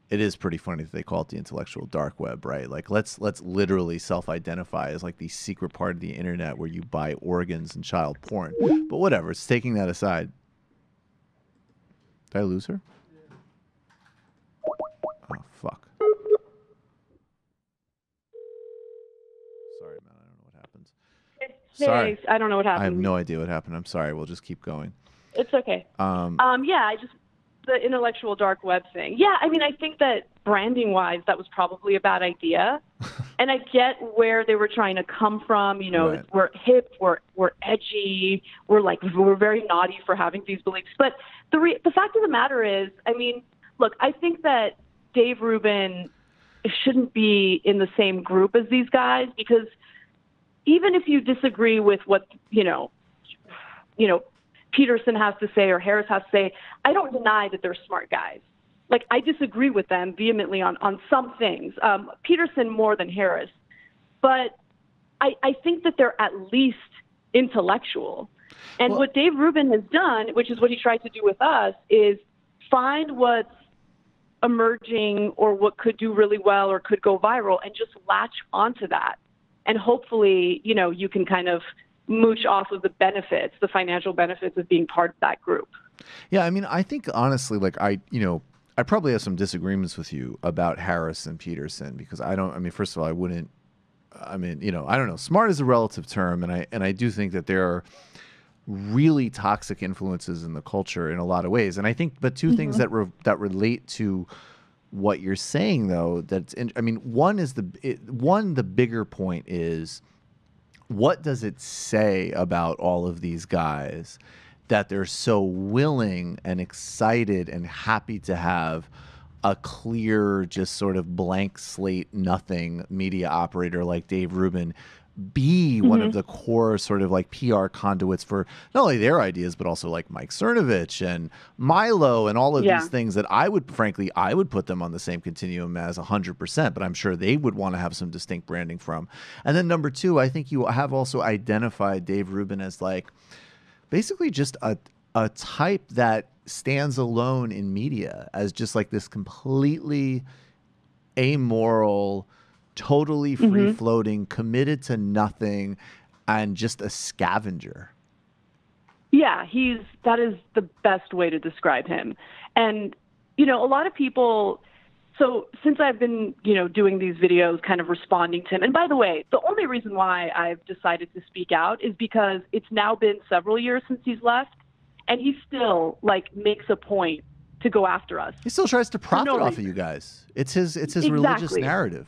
it is pretty funny that they call it the intellectual dark web, right? Like let's let's literally self-identify as like the secret part of the internet where you buy organs and child porn. But whatever, it's taking that aside. Did I lose her? Oh fuck. Sorry, man. I don't know what happened. Sorry. I don't know what happened. I have no idea what happened. I'm sorry. We'll just keep going. It's okay. Um, Um, yeah, I just the intellectual dark web thing. Yeah, I mean, I think that branding wise, that was probably a bad idea. and I get where they were trying to come from. You know, Right. we're hip, we're we're edgy, we're like we're very naughty for having these beliefs. But the re- the fact of the matter is, I mean, look, I think that Dave Rubin shouldn't be in the same group as these guys because even if you disagree with what you know, you know, Peterson has to say or Harris has to say, I don't deny that they're smart guys. Like I disagree with them vehemently on on some things. Um, Peterson more than Harris, but I I think that they're at least intellectual. And what Dave Rubin has done, which is what he tried to do with us, is find what's emerging or what could do really well or could go viral and just latch onto that. And hopefully, you know, you can kind of mooch off of the benefits, the financial benefits of being part of that group. Yeah, I mean, I think honestly, like I, you know, I probably have some disagreements with you about Harris and Peterson because I don't. I mean, first of all, I wouldn't. I mean, you know, I don't know. Smart is a relative term, and I and I do think that there are really toxic influences in the culture in a lot of ways. And I think, but 2 things Mhm. that re- that relate to what you're saying, though, that's in, I mean, one is the it, one the bigger point is what does it say about all of these guys that they're so willing and excited and happy to have a clear, just sort of blank slate, nothing media operator like Dave Rubin be one of Mhm. the core sort of like PR conduits for not only their ideas, but also like Mike Cernovich and Milo and all of Yeah. these things that I would, frankly, I would put them on the same continuum as 100%, but I'm sure they would want to have some distinct branding from. And then number two, I think you have also identified Dave Rubin as like basically just a, a type that stands alone in media as just like this completely amoral, totally mm-hmm. free floating, committed to nothing, and just a scavenger. Yeah, he's that is the best way to describe him. And you know, a lot of people so since I've been, you know, doing these videos kind of responding to him. And by the way, the only reason why I've decided to speak out is because it's now been several years since he's left and he still like makes a point to go after us. He still tries to profit no off of you guys. It's his it's his religious narrative.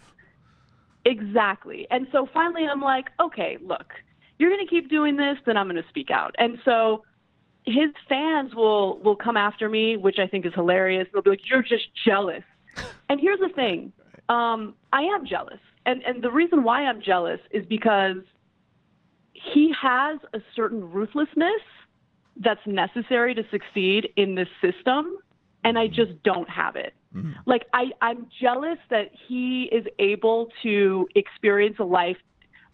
Exactly. And so finally I'm like, okay, look, you're going to keep doing this, then I'm going to speak out. And so his fans will will come after me, which I think is hilarious. They'll be like, "You're just jealous." and here's the thing: um, I am jealous, and and the reason why I'm jealous is because he has a certain ruthlessness that's necessary to succeed in this system, and I just don't have it. Like I, I'm jealous that he is able to experience a life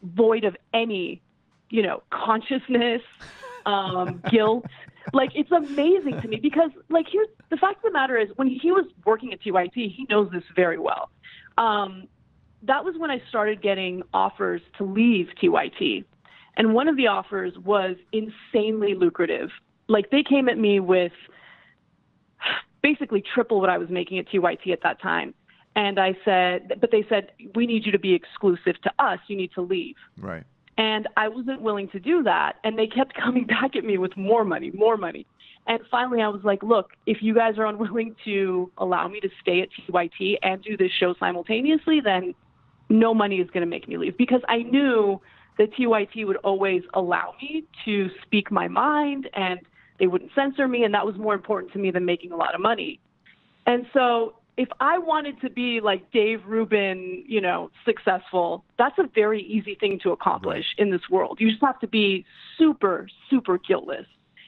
void of any, you know, consciousness, um, guilt. Like it's amazing to me because, like, here's the fact of the matter is, when he was working at TYT, he knows this very well. Um, that was when I started getting offers to leave TYT, and one of the offers was insanely lucrative. Like they came at me with basically triple what I was making at TYT at that time. And I said, but they said, we need you to be exclusive to us. You need to leave. Right. And I wasn't willing to do that. And they kept coming back at me with more money, more money. And finally, I was like, look, if you guys are unwilling to allow me to stay at TYT and do this show simultaneously, then no money is going to make me leave because I knew that TYT would always allow me to speak my mind and they wouldn't censor me. And that was more important to me than making a lot of money. And so if I wanted to be like Dave Rubin, you know, successful, that's a very easy thing to accomplish in this world. You just have to be super, super guiltless.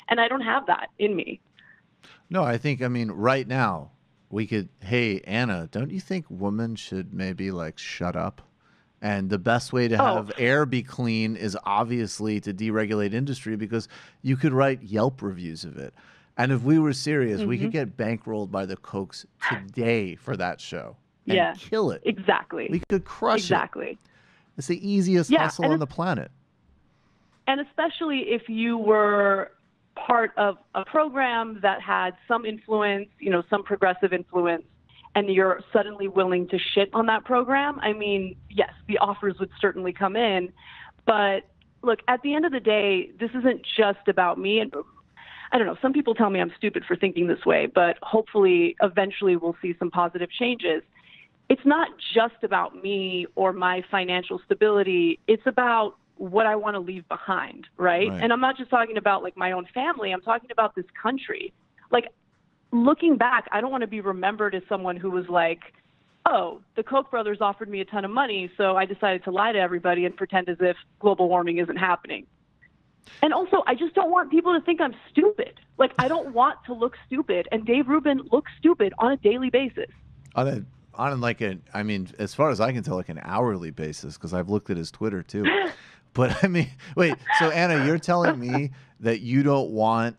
And I don't have that in me. No, I think, I mean, right now, we could, hey, Ana, don't you think women should maybe like shut up? And the best way to Oh. have air be clean is obviously to deregulate industry because you could write Yelp reviews of it. And if we were serious, we could Mhm. get bankrolled by the Kochs today for that show and yeah. kill it. Exactly. We could crush it. exactly. It's the easiest Yeah, hustle on the planet. and especially if you were part of a program that had some influence, you know, some progressive influence, and you're suddenly willing to shit on that program, I mean, yes, the offers would certainly come in. But look, at the end of the day, this isn't just about me. And I don't know, some people tell me I'm stupid for thinking this way, but hopefully eventually we'll see some positive changes. It's not just about me or my financial stability. It's about what I want to leave behind, right? Right. And I'm not just talking about like my own family, I'm talking about this country. Like looking back, I don't want to be remembered as someone who was like, oh, the Koch brothers offered me a ton of money, so I decided to lie to everybody and pretend as if global warming isn't happening. And also, I just don't want people to think I'm stupid. Like, I don't want to look stupid. And Dave Rubin looks stupid on a daily basis. on a on like a I mean, as far as I can tell, like an hourly basis because I've looked at his Twitter too. but I mean, wait. So Ana, you're telling me that you don't want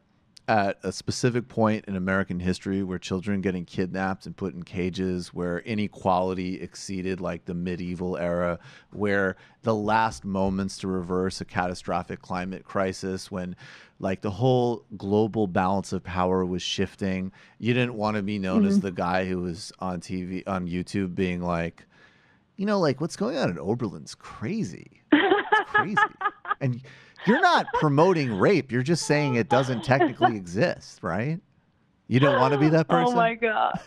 at a specific point in American history where children getting kidnapped and put in cages, where inequality exceeded like the medieval era, where the last moments to reverse a catastrophic climate crisis, when like the whole global balance of power was shifting, you didn't want to be known as Mhm. the guy who was on TV on YouTube being like, you know, like what's going on in Oberlin's crazy. It's crazy. and you're not promoting rape. You're just saying it doesn't technically exist, right? You don't want to be that oh person. Oh my god.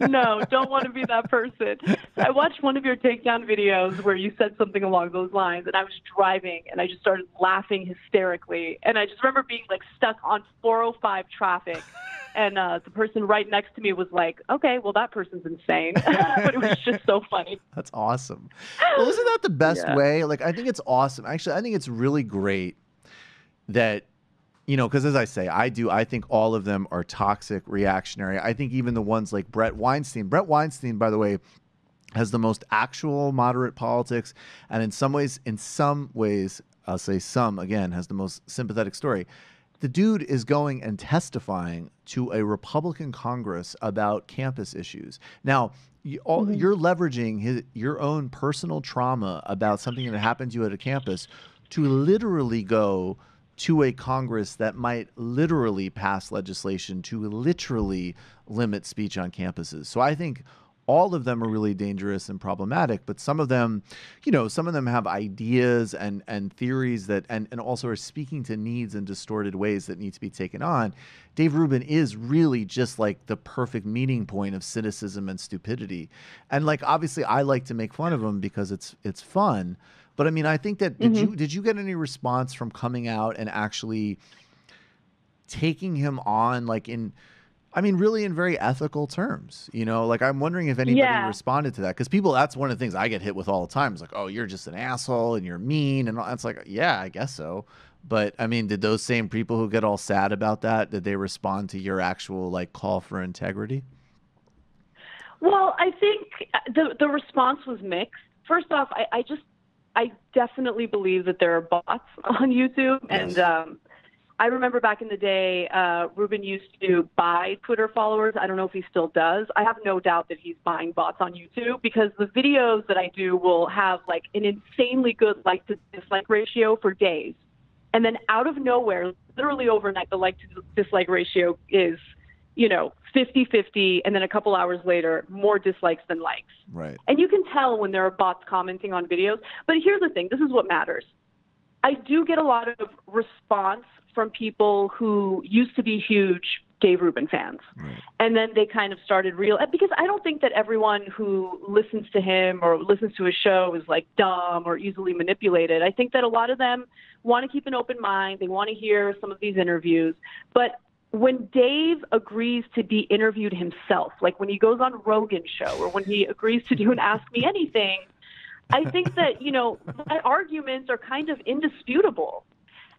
No, don't want to be that person. I watched one of your takedown videos where you said something along those lines, and I was driving and I just started laughing hysterically. And I just remember being like stuck on 405 traffic, and uh, the person right next to me was like, "Okay, well that person's insane," but it was just so funny. That's awesome. Well, isn't that the best Yeah. way? Like, I think it's awesome. Actually, I think it's really great that, you know, because as I say, I do, I think all of them are toxic, reactionary. I think even the ones like Brett Weinstein, Brett Weinstein, by the way, has the most actual moderate politics. And in some ways, in some ways, I'll say some again, has the most sympathetic story. The dude is going and testifying to a Republican Congress about campus issues. Now, you, all, mm-hmm. you're leveraging his, your own personal trauma about something that happened to you at a campus to literally go to a Congress that might literally pass legislation to literally limit speech on campuses. So I think all of them are really dangerous and problematic, but some of them, you know, some of them have ideas and and theories that and, and also are speaking to needs in distorted ways that need to be taken on. Dave Rubin is really just like the perfect meeting point of cynicism and stupidity. And like obviously I like to make fun of him because it's it's fun. But I mean, I think that did mm-hmm. you did you get any response from coming out and actually taking him on like in I mean, really in very ethical terms, you know. Like, I'm wondering if anybody Yeah. responded to that because people. That's one of the things I get hit with all the time. It's like, oh, you're just an asshole and you're mean, and all. it's like, yeah, I guess so. But I mean, did those same people who get all sad about that did they respond to your actual like call for integrity? Well, I think the the response was mixed. First off, I, I just I definitely believe that there are bots on YouTube, and um, I remember back in the day, uh, Rubin used to buy Twitter followers. I don't know if he still does. I have no doubt that he's buying bots on YouTube because the videos that I do will have like an insanely good like to dislike ratio for days, and then out of nowhere, literally overnight, the like to dislike ratio is you know, 50 50, and then a couple hours later, more dislikes than likes. Right. And you can tell when there are bots commenting on videos. But here's the thing this is what matters. I do get a lot of response from people who used to be huge Dave Rubin fans. Right. And then they kind of started real because I don't think that everyone who listens to him or listens to his show is like dumb or easily manipulated. I think that a lot of them want to keep an open mind. They want to hear some of these interviews. But when Dave agrees to be interviewed himself, like when he goes on Rogan's show or when he agrees to do an Ask Me Anything, I think that, you know, my arguments are kind of indisputable.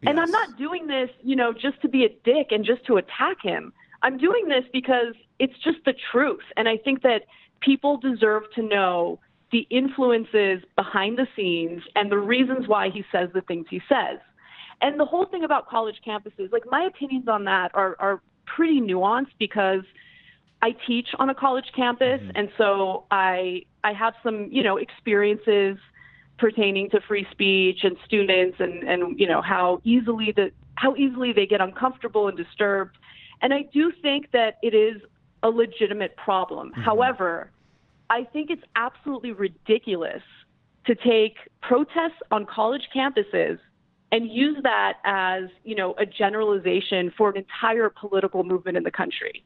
And I'm not doing this, you know, just to be a dick and just to attack him. I'm doing this because it's just the truth. And I think that people deserve to know the influences behind the scenes and the reasons why he says the things he says. And the whole thing about college campuses, like my opinions on that are, are pretty nuanced because I teach on a college campus mm-hmm. and so I I have some, you know, experiences pertaining to free speech and students and, and you know how easily the how easily they get uncomfortable and disturbed. And I do think that it is a legitimate problem. Mm-hmm. However, I think it's absolutely ridiculous to take protests on college campuses and use that as, you know, a generalization for an entire political movement in the country.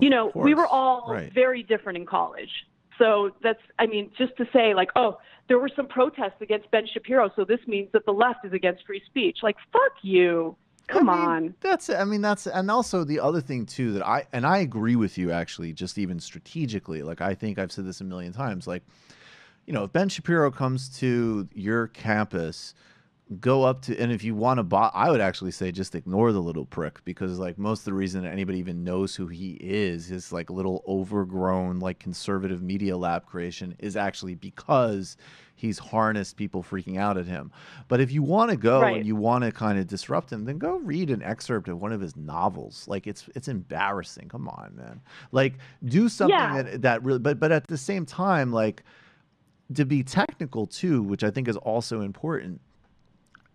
You know, we were all Right. very different in college. So that's, I mean, just to say, like, oh, there were some protests against Ben Shapiro, so this means that the left is against free speech. Like, fuck you. Come on. That's I mean that's and also the other thing too that I and I agree with you actually just even strategically like I think I've said this a million times like you know if Ben Shapiro comes to your campus go up to and if you want to buy I would actually say just ignore the little prick because like most of the reason that anybody even knows who he is his like a little overgrown like conservative media lab creation is actually because he's harnessed people freaking out at him but if you want to go Right. and you want to kind of disrupt him then go read an excerpt of one of his novels like it's it's embarrassing come on man like do something Yeah. that that really but but at the same time like to be technical too which i think is also important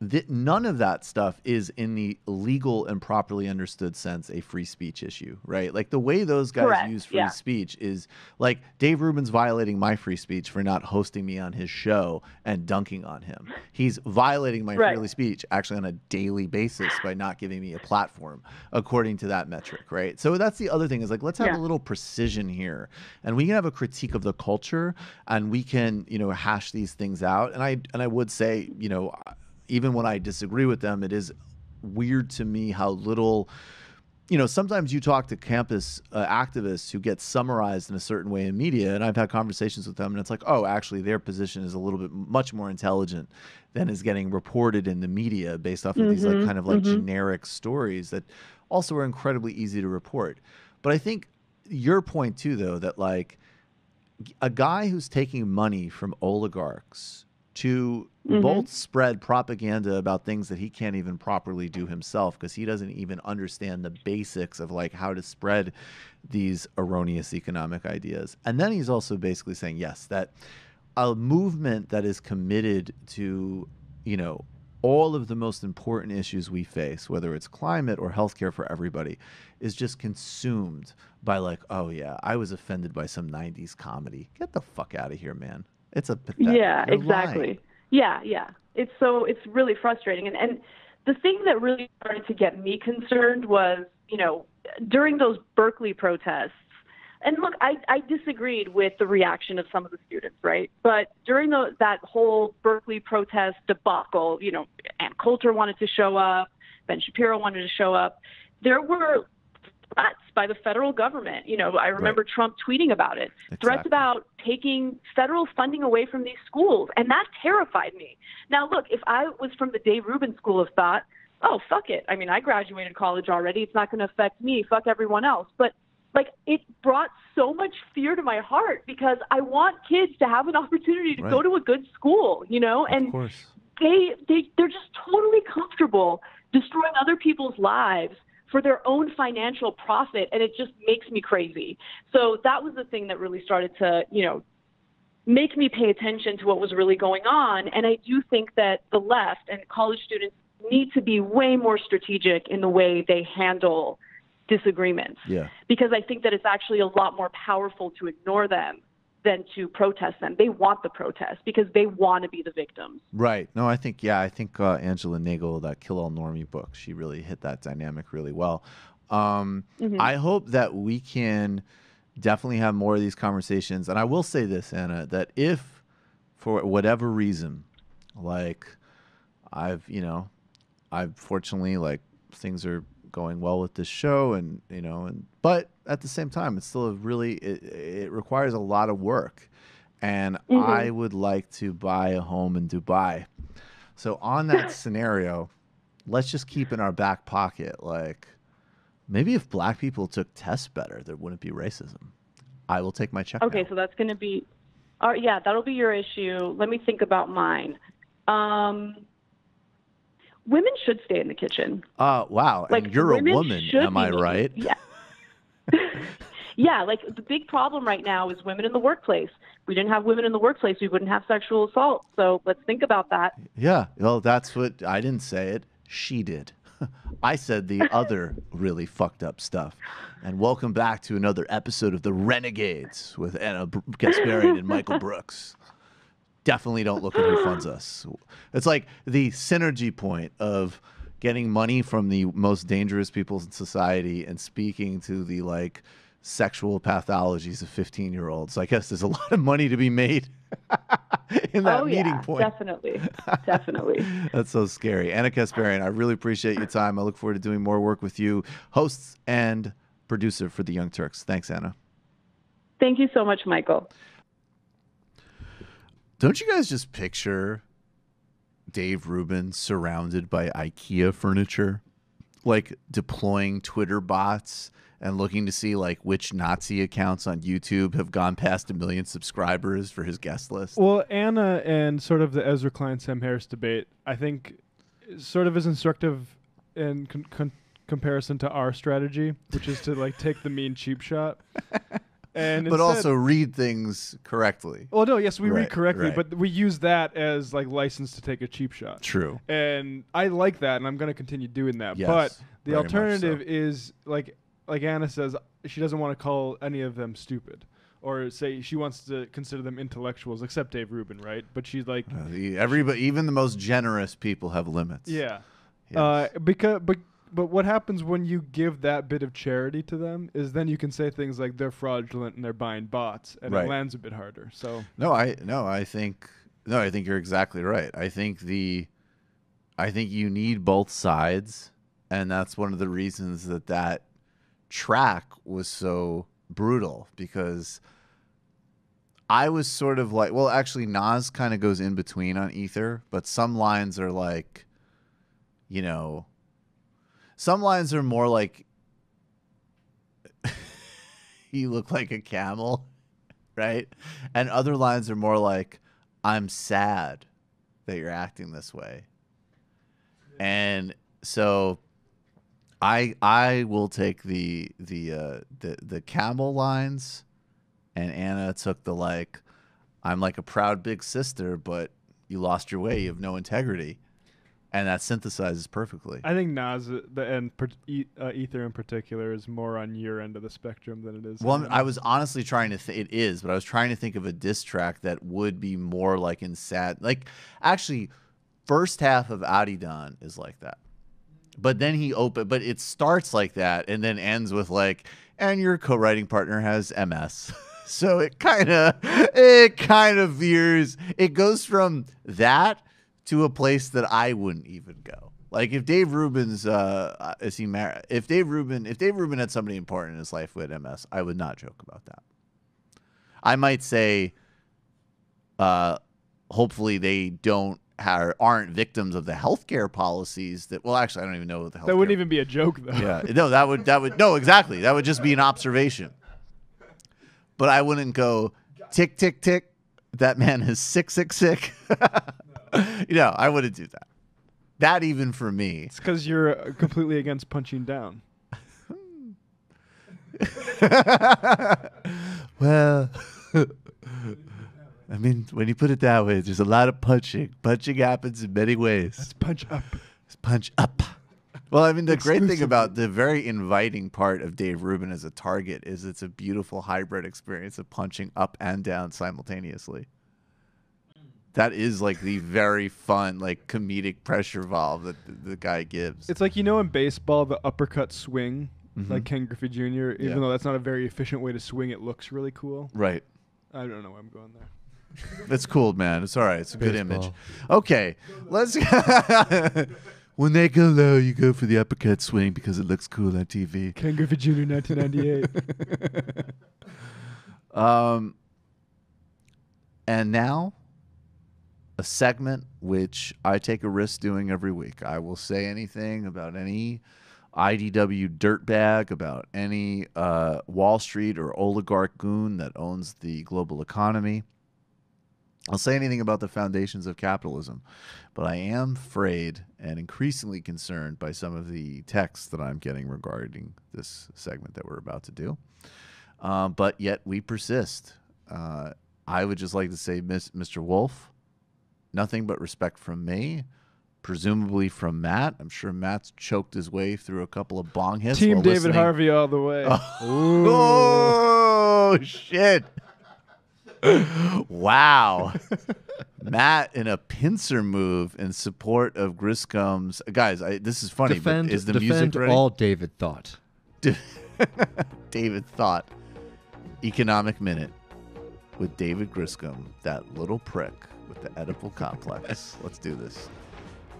that none of that stuff is in the legal and properly understood sense a free speech issue, right? Like the way those guys Correct, use free yeah. speech is like Dave Rubin's violating my free speech for not hosting me on his show and dunking on him. He's violating my Right. free speech actually on a daily basis by not giving me a platform according to that metric, right? So that's the other thing is like let's have Yeah. a little precision here and we can have a critique of the culture and we can, you know, hash these things out. And I and I would say, you know, even when I disagree with them, it is weird to me how little. You know, sometimes you talk to campus uh, activists who get summarized in a certain way in media, and I've had conversations with them, and it's like, oh, actually, their position is a little bit much more intelligent than is getting reported in the media based off of these like kind of like generic stories that also are incredibly easy to report. But I think your point too, though, that like a guy who's taking money from oligarchs to both mm-hmm. spread propaganda about things that he can't even properly do himself because he doesn't even understand the basics of like how to spread these erroneous economic ideas. And then he's also basically saying, yes, that a movement that is committed to, you know, all of the most important issues we face, whether it's climate or healthcare for everybody, is just consumed by like, oh yeah, I was offended by some '90s comedy. Get the fuck out of here, man. It's a pathetic. Yeah, You're exactly. lying. Yeah, yeah. It's so it's really frustrating. And and the thing that really started to get me concerned was, you know, during those Berkeley protests. And look, I, I disagreed with the reaction of some of the students, right? But during the, that whole Berkeley protest debacle, you know, Ann Coulter wanted to show up, Ben Shapiro wanted to show up. There were threats by the federal government. You know, I remember Trump tweeting about it. Threats about taking federal funding away from these schools, and that terrified me. Now, look, if I was from the Dave Rubin School of Thought, oh fuck it. I mean, I graduated college already. It's not going to affect me. Fuck everyone else. But like, it brought so much fear to my heart because I want kids to have an opportunity to go to a good school. You know, and of course. they they they're just totally comfortable destroying other people's lives for their own financial profit and it just makes me crazy so that was the thing that really started to you know make me pay attention to what was really going on and i do think that the left and college students need to be way more strategic in the way they handle disagreements. Yeah. Because I think that it's actually a lot more powerful to ignore them than to protest them. They want the protest because they want to be the victims. Right. No, I think yeah, I think uh, Angela Nagle, that Kill All Normie book, she really hit that dynamic really well. Um, Mhm. I hope that we can definitely have more of these conversations. And I will say this, Ana, that if for whatever reason, like I've, you know, I've fortunately like things are going well with this show and you know and but at the same time it's still a really it, it requires a lot of work and Mhm. i would like to buy a home in dubai so on that scenario let's just keep in our back pocket like maybe if black people took tests better there wouldn't be racism i will take my check Okay, so that's going to be, uh, yeah, that'll be your issue. Let me think about mine. Um, women should stay in the kitchen. uh wow Like, and you're a woman am i right Yeah. Yeah, like the big problem right now is women in the workplace. If we didn't have women in the workplace, we wouldn't have sexual assault. So let's think about that. Yeah, well, that's what I didn't say it. She did. I said the other really fucked up stuff. And welcome back to another episode of The Renegades with Ana Kasparian and Michael Brooks. Definitely don't look at who funds us. It's like the synergy point of getting money from the most dangerous people in society and speaking to the like sexual pathologies of 15 year olds. I guess there's a lot of money to be made in that oh meeting yeah, point. definitely, definitely. That's so scary. Ana Kasparian, I really appreciate your time. I look forward to doing more work with you, hosts and producer for the Young Turks. Thanks, Anna. Thank you so much, Michael. Don't you guys just picture Dave Rubin surrounded by IKEA furniture, like deploying Twitter bots and looking to see like which Nazi accounts on YouTube have gone past a million subscribers for his guest list? Well, Ana and sort of the Ezra Klein Sam Harris debate, I think, sort of is instructive in con- con- comparison to our strategy, which is to like take the mean cheap shot. And but instead- also read things correctly. Well, no, yes, we Right, read correctly, right. but we use that as like license to take a cheap shot. True. And I like that, and I'm going to continue doing that. Yes, but the much so. alternative is like like Ana says, she doesn't want to call any of them stupid, or say she wants to consider them intellectuals, except Dave Rubin, right? But she's like, Uh, the- everybody, even the most generous people have limits. yeah, uh, because but. But what happens when you give that bit of charity to them is then you can say things like they're fraudulent and they're buying bots, and Right. it lands a bit harder. So No, I no, I think no, I think you're exactly right. I think the I think you need both sides, and that's one of the reasons that that track was so brutal because I was sort of like, well, actually, Nas kind of goes in between on Ether, but some lines are like, you know, some lines are more like, you look like a camel, right? And other lines are more like, I'm sad that you're acting this way. And so I I will take the the uh the the camel lines and Ana took the like I'm like a proud big sister but you lost your way you have no integrity and that synthesizes perfectly. I think Nas, the and per, e, uh, Ether in particular, is more on your end of the spectrum than it is. Well, I was honestly trying to. Th- it is, but I was trying to think of a diss track that would be more like in sad. Like, actually, first half of Adidon is like that, but then he open. But it starts like that and then ends with like, and your co-writing partner has MS. so it kind of, it kind of veers. It goes from that to a place that I wouldn't even go. Like if Dave Rubin's uh is he married? If Dave Rubin if Dave Rubin had somebody important in his life with MS, I would not joke about that. I might say uh hopefully they don't have, aren't victims of the healthcare policies that well actually I don't even know what the healthcare that wouldn't even be a joke though. yeah, no, that would that would no, exactly. That would just be an observation. But I wouldn't go tick tick tick. That man is sick sick sick. you know, I wouldn't do that. That even for me. It's because you're uh, completely against punching down. well, I mean, when you put it that way, there's a lot of punching. Punching happens in many ways. Let's punch up. Let's punch up. Well, I mean, the great thing about the very inviting part of Dave Rubin as a target is it's a beautiful hybrid experience of punching up and down simultaneously. That is like the very fun, like comedic pressure valve that the, the guy gives. It's like you know in baseball the uppercut swing, Mhm. like Ken Griffey Jr. Even Yeah. though that's not a very efficient way to swing, it looks really cool. Right. I don't know why I'm going there. It's cool, man. It's all right. It's a good image. Okay, let's. when they go low, you go for the uppercut swing because it looks cool on TV. Ken Griffey Jr. 1998. Um, and now, a segment which I take a risk doing every week. I will say anything about any IDW dirtbag, about any uh, Wall Street or oligarch goon that owns the global economy. I'll say anything about the foundations of capitalism, but I am afraid and increasingly concerned by some of the texts that I'm getting regarding this segment that we're about to do. Um, but yet we persist. Uh, I would just like to say, Miss, Mr. Wolff, nothing but respect from me, presumably from Matt. I'm sure Matt's choked his way through a couple of bong hits. Team David listening- Harvey all the way. Oh, shit. Wow. Matt in a pincer move in support of Griscom's. Guys, I, this is funny, defend but is the defend music ready? all David thought. David thought economic minute with David Griscom, that little prick with the Oedipal complex. Let's do this.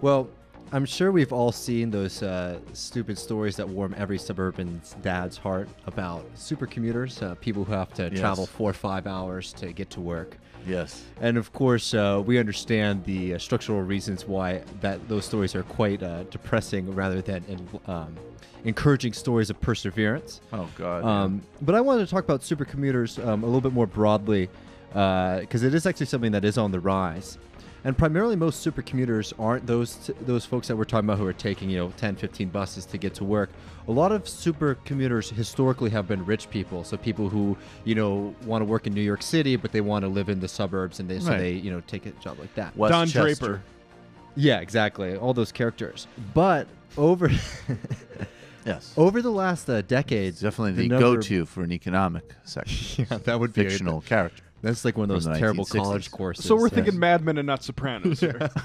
Well, I'm sure we've all seen those uh, stupid stories that warm every suburban dad's heart about supercommuters, uh, people who have to Yes. travel four or five hours to get to work. Yes. And of course, uh, we understand the uh, structural reasons why that those stories are quite uh, depressing, rather than um, encouraging stories of perseverance. Oh God. yeah. Um, but I wanted to talk about supercommuters um, a little bit more broadly because it is actually something that is on the rise. And primarily, most supercommuters aren't those those folks that we're talking about who are taking you know 10, 15 buses to get to work. A lot of supercommuters historically have been rich people, so people who you know want to work in New York City, but they want to live in the suburbs, and they so Right. they you know take a job like that. Don Westchester. Draper. Yeah, exactly. All those characters. But over Yes. over the last uh, decade, Definitely the, number- go-to for an economic section. Yeah, that would be a- fictional character. That's like one of From those the terrible 1960s. college courses. So we're Yes. thinking Mad Men and not Sopranos here.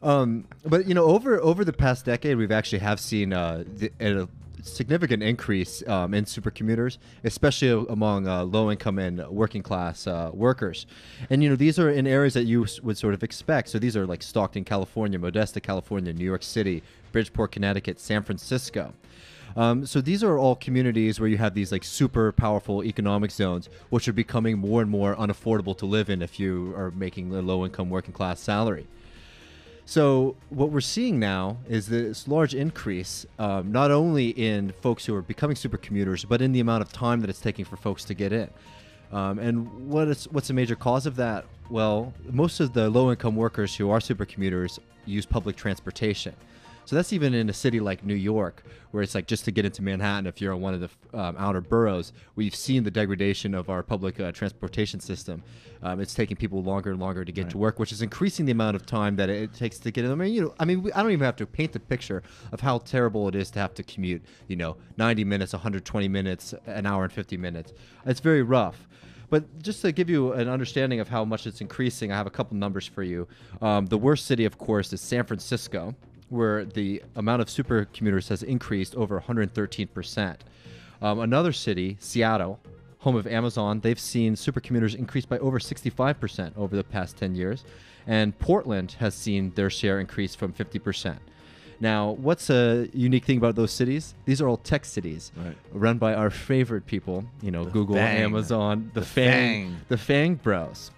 Um, but you know, over over the past decade, we've actually have seen uh, the, a significant increase um, in supercommuters, especially among uh, low income and working class uh, workers. And you know, these are in areas that you s- would sort of expect. So these are like Stockton, California, Modesto, California, New York City, Bridgeport, Connecticut, San Francisco. Um, so these are all communities where you have these like super powerful economic zones, which are becoming more and more unaffordable to live in if you are making a low income working class salary. So what we're seeing now is this large increase, um, not only in folks who are becoming supercommuters, but in the amount of time that it's taking for folks to get in. Um, and what is what's a major cause of that? Well, most of the low-income workers who are supercommuters use public transportation. So that's even in a city like New York, where it's like just to get into Manhattan, if you're in one of the um, outer boroughs, we've seen the degradation of our public uh, transportation system. Um, it's taking people longer and longer to get to work, which is increasing the amount of time that it takes to get in. I mean, you know, I mean, we, I don't even have to paint the picture of how terrible it is to have to commute. You know, 90 minutes, 120 minutes, an hour and 50 minutes. It's very rough. But just to give you an understanding of how much it's increasing, I have a couple numbers for you. Um, the worst city, of course, is San Francisco, where the amount of supercommuters has increased over 113%. Um, another city, Seattle, home of Amazon, they've seen supercommuters increase by over 65% over the past 10 years. And Portland has seen their share increase from 50%. Now, what's a unique thing about those cities? These are all tech cities, Right. run by our favorite people. You know, Google, Fang. Amazon, the, The Fang, Fang. the Fang Bros.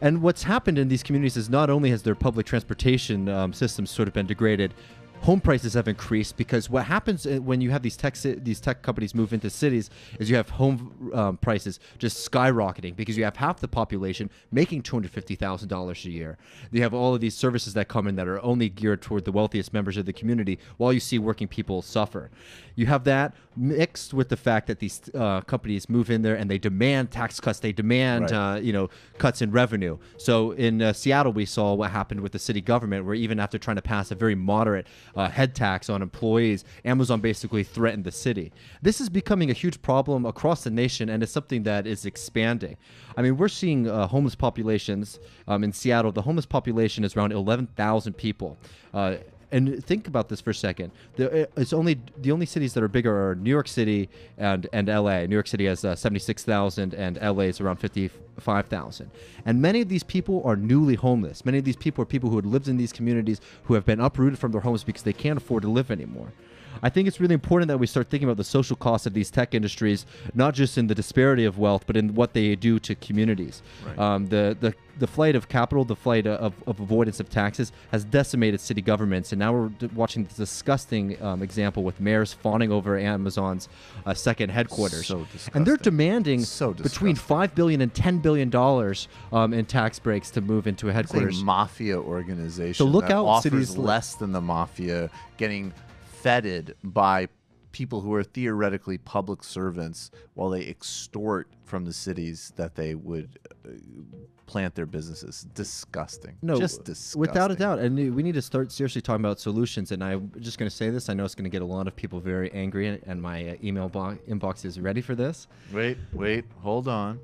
And what's happened in these communities is not only has their public transportation um, systems sort of been degraded, home prices have increased because what happens uh, when you have these tech these tech companies move into cities is you have home um, prices just skyrocketing because you have half the population making two hundred fifty thousand dollars a year. You have all of these services that come in that are only geared toward the wealthiest members of the community, while you see working people suffer. You have that mixed with the fact that these uh, companies move in there and they demand tax cuts, they demand Right. uh, you know cuts in revenue. So in uh, Seattle, we saw what happened with the city government, where even after trying to pass a very moderate uh, head tax on employees, Amazon basically threatened the city. This is becoming a huge problem across the nation, and it's something that is expanding. I mean, we're seeing uh, homeless populations um, in Seattle. The homeless population is around 11,000 people. Uh, and think about this for a second. The, uh, it's only the only cities that are bigger are New York City and and L.A. New York City has uh, seventy six thousand, and L.A. is around fifty five thousand. And many of these people are newly homeless. Many of these people are people who had lived in these communities who have been uprooted from their homes because they can't afford to live anymore. I think it's really important that we start thinking about the social costs of these tech industries, not just in the disparity of wealth, but in what they do to communities. Right. Um, the, the the flight of capital, the flight of, of avoidance of taxes, has decimated city governments, and now we're d- watching this disgusting um, example with mayors fawning over Amazon's uh, second headquarters, So and they're demanding So between five billion and ten billion dollars um, in tax breaks to move into a headquarters. It's a mafia organization. So look out, cities less than the mafia, getting by people who are theoretically public servants while they extort from the cities that they would uh, plant their businesses. Disgusting. No, just disgusting. without a doubt, and we need to start seriously talking about solutions. And I'm just going to say this: I know it's going to get a lot of people very angry, and- my uh, email bo- inbox is ready for this. Wait, wait, hold on.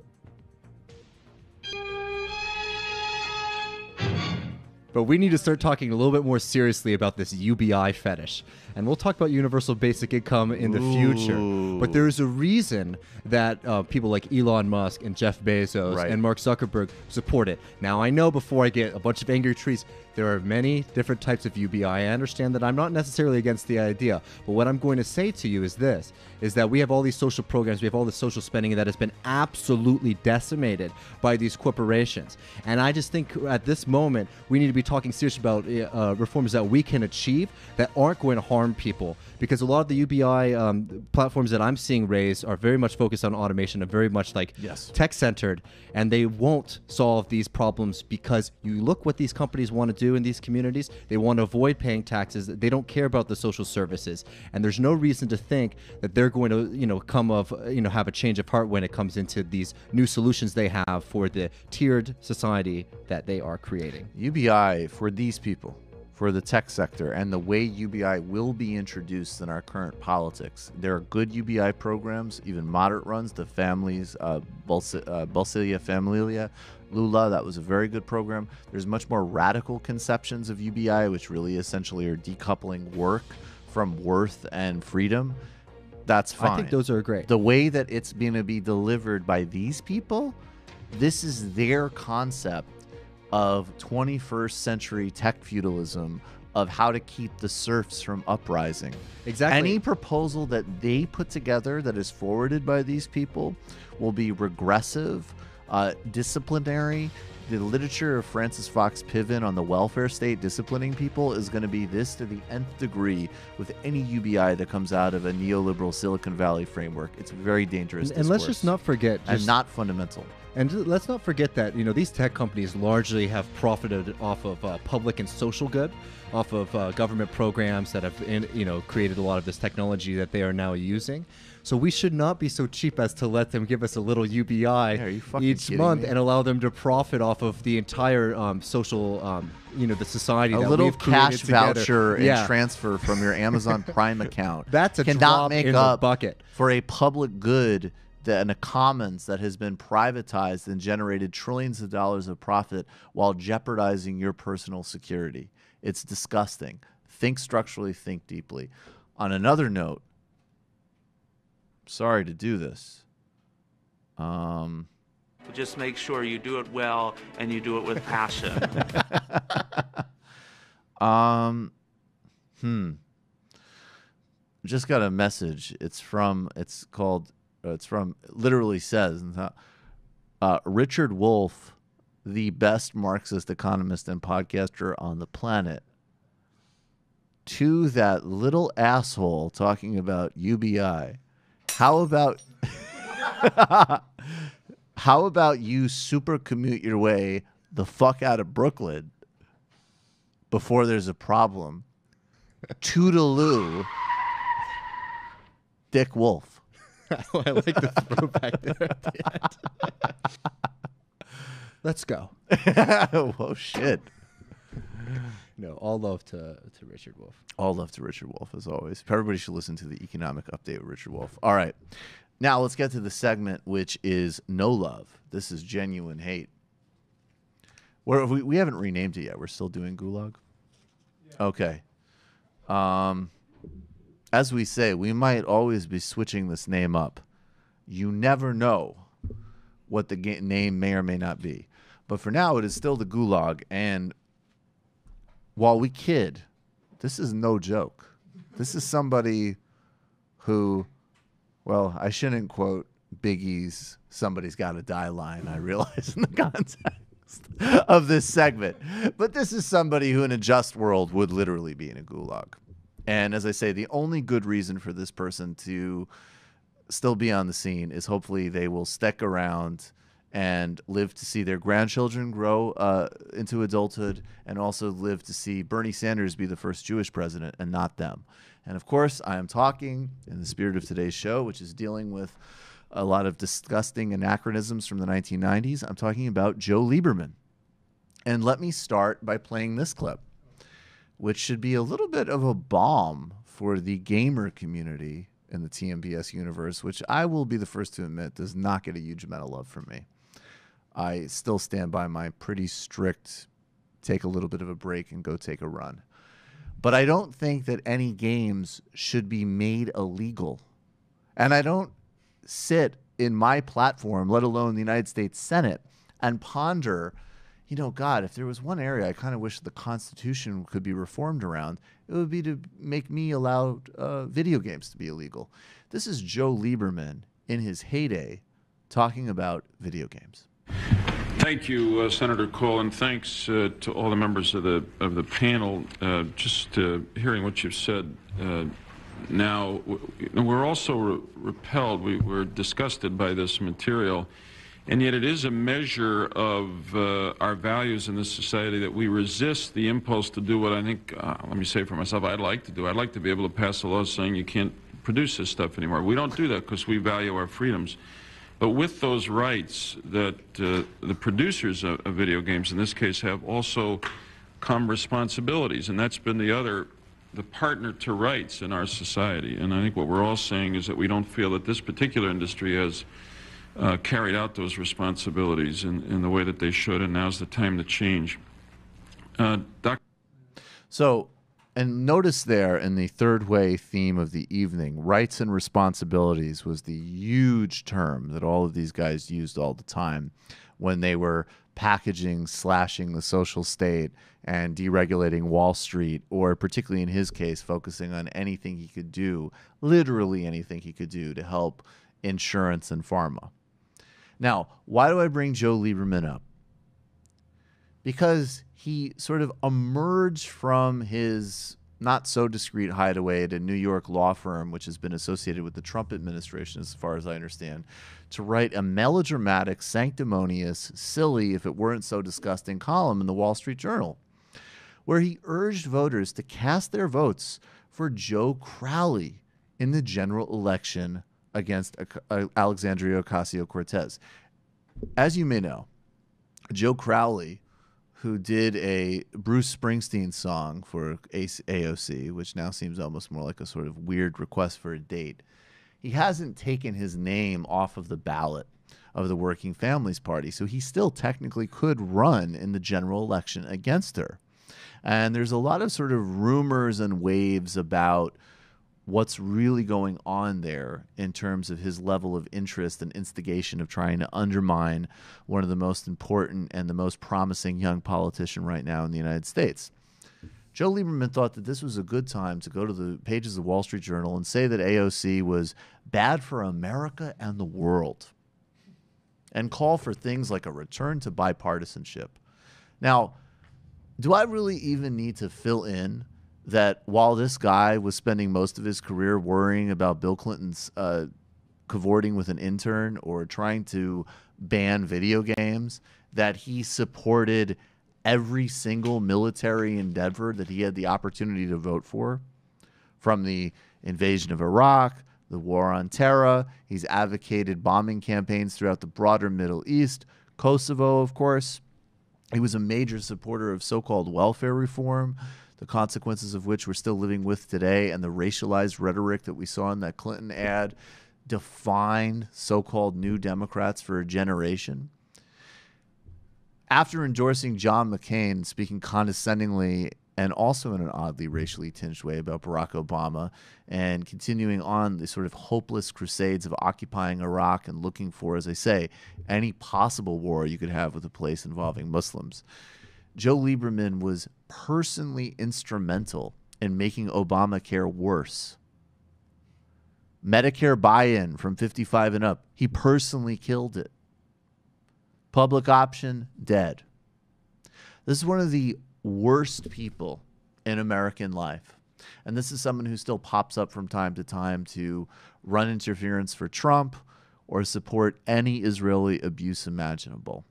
But we need to start talking a little bit more seriously about this UBI fetish. And we'll talk about universal basic income in the future. But there's a reason that uh, people like Elon Musk and Jeff Bezos Right. and Mark Zuckerberg support it. Now, I know before I get a bunch of angry trees, there are many different types of UBI. I understand that I'm not necessarily against the idea. But what I'm going to say to you is this is that we have all these social programs, we have all this social spending that has been absolutely decimated by these corporations. And I just think at this moment, we need to be talking seriously about uh, reforms that we can achieve that aren't going to harm people. Because a lot of the UBI um, platforms that I'm seeing raised are very much focused on automation and very much like Yes. tech centered. And they won't solve these problems because you look what these companies want to do in these communities. They want to avoid paying taxes. They don't care about the social services. And there's no reason to think that they're going to, you know, come of, you know, have a change of heart when it comes into these new solutions they have for the tiered society that they are creating. UBI for these people, for the tech sector, and the way UBI will be introduced in our current politics. There are good UBI programs, even moderate runs. The families, uh, Bulsi- uh, Familia, Lula, that was a very good program. There's much more radical conceptions of UBI, which really essentially are decoupling work from worth and freedom. That's fine. I think those are great. The way that it's going to be delivered by these people, this is their concept of 21st century tech feudalism of how to keep the serfs from uprising. Exactly. Any proposal that they put together that is forwarded by these people will be regressive, uh, disciplinary. The literature of Frances Fox Piven on the welfare state disciplining people is going to be this to the nth degree with any UBI that comes out of a neoliberal Silicon Valley framework. It's very dangerous. And, and let's just not forget, and just- not fundamental. And let's not forget that you know these tech companies largely have profited off of uh, public and social good, off of uh, government programs that have in, you know created a lot of this technology that they are now using. So we should not be so cheap as to let them give us a little UBI fucking each month me? and allow them to profit off of the entire um, social, um, you know, the society. a that little we've cash voucher and transfer from your Amazon Prime account. That's a cannot make in up bucket. for a public good and a commons that has been privatized and generated trillions of dollars of profit while jeopardizing your personal security. It's disgusting. Think structurally, think deeply. On another note, sorry to do this. Um, Just make sure you do it well and you do it with passion. Um, hmm. Just got a message. It's from. It's called. Uh, it's from. Literally says. Uh, Richard Wolff, the best Marxist economist and podcaster on the planet, to that little asshole talking about UBI, how about how about you super commute your way the fuck out of Brooklyn before there's a problem? Toodaloo, Dick Wolff. Oh, I like the throwback there at the end. Let's go. oh shit. No, all love to, to Richard Wolff. All love to Richard Wolff, as always. Everybody should listen to the economic update with Richard Wolff. All right. Now let's get to the segment, which is no love. This is genuine hate. We're, we we haven't renamed it yet. We're still doing Gulag. Okay. Um, as we say, we might always be switching this name up. You never know what the ga- name may or may not be. But for now, it is still the Gulag. And while we kid, this is no joke. This is somebody who, well, I shouldn't quote Biggie's Somebody's Gotta Die line, I realize in the context of this segment. But this is somebody who, in a just world, would literally be in a gulag. And as I say, the only good reason for this person to still be on the scene is hopefully they will stick around and live to see their grandchildren grow uh, into adulthood and also live to see Bernie Sanders be the first Jewish president and not them. And of course, I am talking in the spirit of today's show, which is dealing with a lot of disgusting anachronisms from the 1990s. I'm talking about Joe Lieberman. And let me start by playing this clip, which should be a little bit of a bomb for the gamer community in the TMBS universe, which I will be the first to admit does not get a huge amount of love from me. I still stand by my pretty strict take a little bit of a break and go take a run. But I don't think that any games should be made illegal. And I don't sit in my platform, let alone the United States Senate, and ponder, you know, God, if there was one area I kind of wish the Constitution could be reformed around, it would be to make me allow uh, video games to be illegal. This is Joe Lieberman in his heyday talking about video games. Thank you, uh, Senator Kohl, and thanks uh, to all the members of the of the panel. Uh, just uh, hearing what you've said uh, now, we're also re- repelled. We, we're disgusted by this material, and yet it is a measure of uh, our values in this society that we resist the impulse to do what I think. let me say for myself, I'd like to do. I'd like to be able to pass a law saying you can't produce this stuff anymore. We don't do that because we value our freedoms. But with those rights that uh, the producers of, of, video games, in this case, have also come responsibilities, and that's been the other, the partner to rights in our society. And I think what we're all saying is that we don't feel that this particular industry has uh, carried out those responsibilities in, in, the way that they should, and now's the time to change. Uh, Doc- so and notice there in the third way theme of the evening, rights and responsibilities was the huge term that all of these guys used all the time when they were packaging, slashing the social state and deregulating Wall Street, or particularly in his case, focusing on anything he could do, literally anything he could do to help insurance and pharma. Now, why do I bring Joe Lieberman up? Because he sort of emerged from his not so discreet hideaway at a New York law firm, which has been associated with the Trump administration, as far as I understand, to write a melodramatic, sanctimonious, silly, if it weren't so disgusting, column in the Wall Street Journal, where he urged voters to cast their votes for Joe Crowley in the general election against uh, Alexandria Ocasio Cortez. As you may know, Joe Crowley who did a Bruce Springsteen song for AOC, which now seems almost more like a sort of weird request for a date. He hasn't taken his name off of the ballot of the Working Families Party, so he still technically could run in the general election against her. And there's a lot of sort of rumors and waves about what's really going on there in terms of his level of interest and instigation of trying to undermine one of the most important and the most promising young politician right now in the United States. Joe Lieberman thought that this was a good time to go to the pages of the Wall Street Journal and say that AOC was bad for America and the world and call for things like a return to bipartisanship. Now, do I really even need to fill in that while this guy was spending most of his career worrying about Bill Clinton's uh, cavorting with an intern or trying to ban video games, that he supported every single military endeavor that he had the opportunity to vote for, from the invasion of Iraq, the war on terror. He's advocated bombing campaigns throughout the broader Middle East, Kosovo, of course. He was a major supporter of so called welfare reform, the consequences of which we're still living with today, and the racialized rhetoric that we saw in that Clinton ad defined so called new Democrats for a generation. After endorsing John McCain, speaking condescendingly and also in an oddly racially tinged way about Barack Obama, and continuing on the sort of hopeless crusades of occupying Iraq and looking for, as I say, any possible war you could have with a place involving Muslims. Joe Lieberman was personally instrumental in making Obamacare worse. Medicare buy in from 55 and up, he personally killed it. Public option, dead. This is one of the worst people in American life. And this is someone who still pops up from time to time to run interference for Trump or support any Israeli abuse imaginable.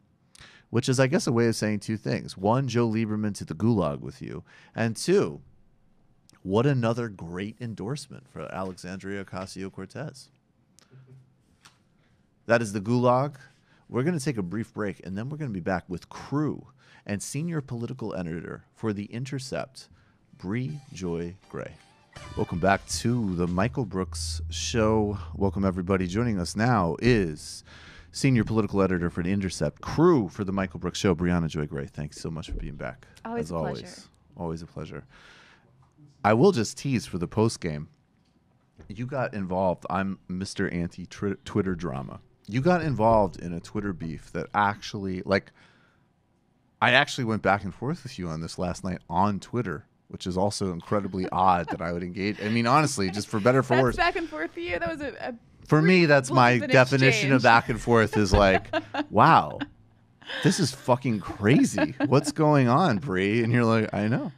Which is, I guess, a way of saying two things. One, Joe Lieberman to the gulag with you. And two, what another great endorsement for Alexandria Ocasio Cortez. That is the gulag. We're going to take a brief break and then we're going to be back with crew and senior political editor for The Intercept, Bree Joy Gray. Welcome back to the Michael Brooks Show. Welcome, everybody. Joining us now is senior political editor for The Intercept, crew for the Michael Brooks Show, Briahna Joy Gray. Thanks so much for being back. Always as a always. pleasure. Always a pleasure. I will just tease for the post game. You got involved. I'm Mr. Anti Twitter drama. You got involved in a Twitter beef that actually, like, I actually went back and forth with you on this last night on Twitter, which is also incredibly odd that I would engage. I mean, honestly, just for better for That's worse. back and forth for you. That was a, a For me, that's my definition of back and forth is like, wow, this is fucking crazy. What's going on, Brie? And you're like, I know.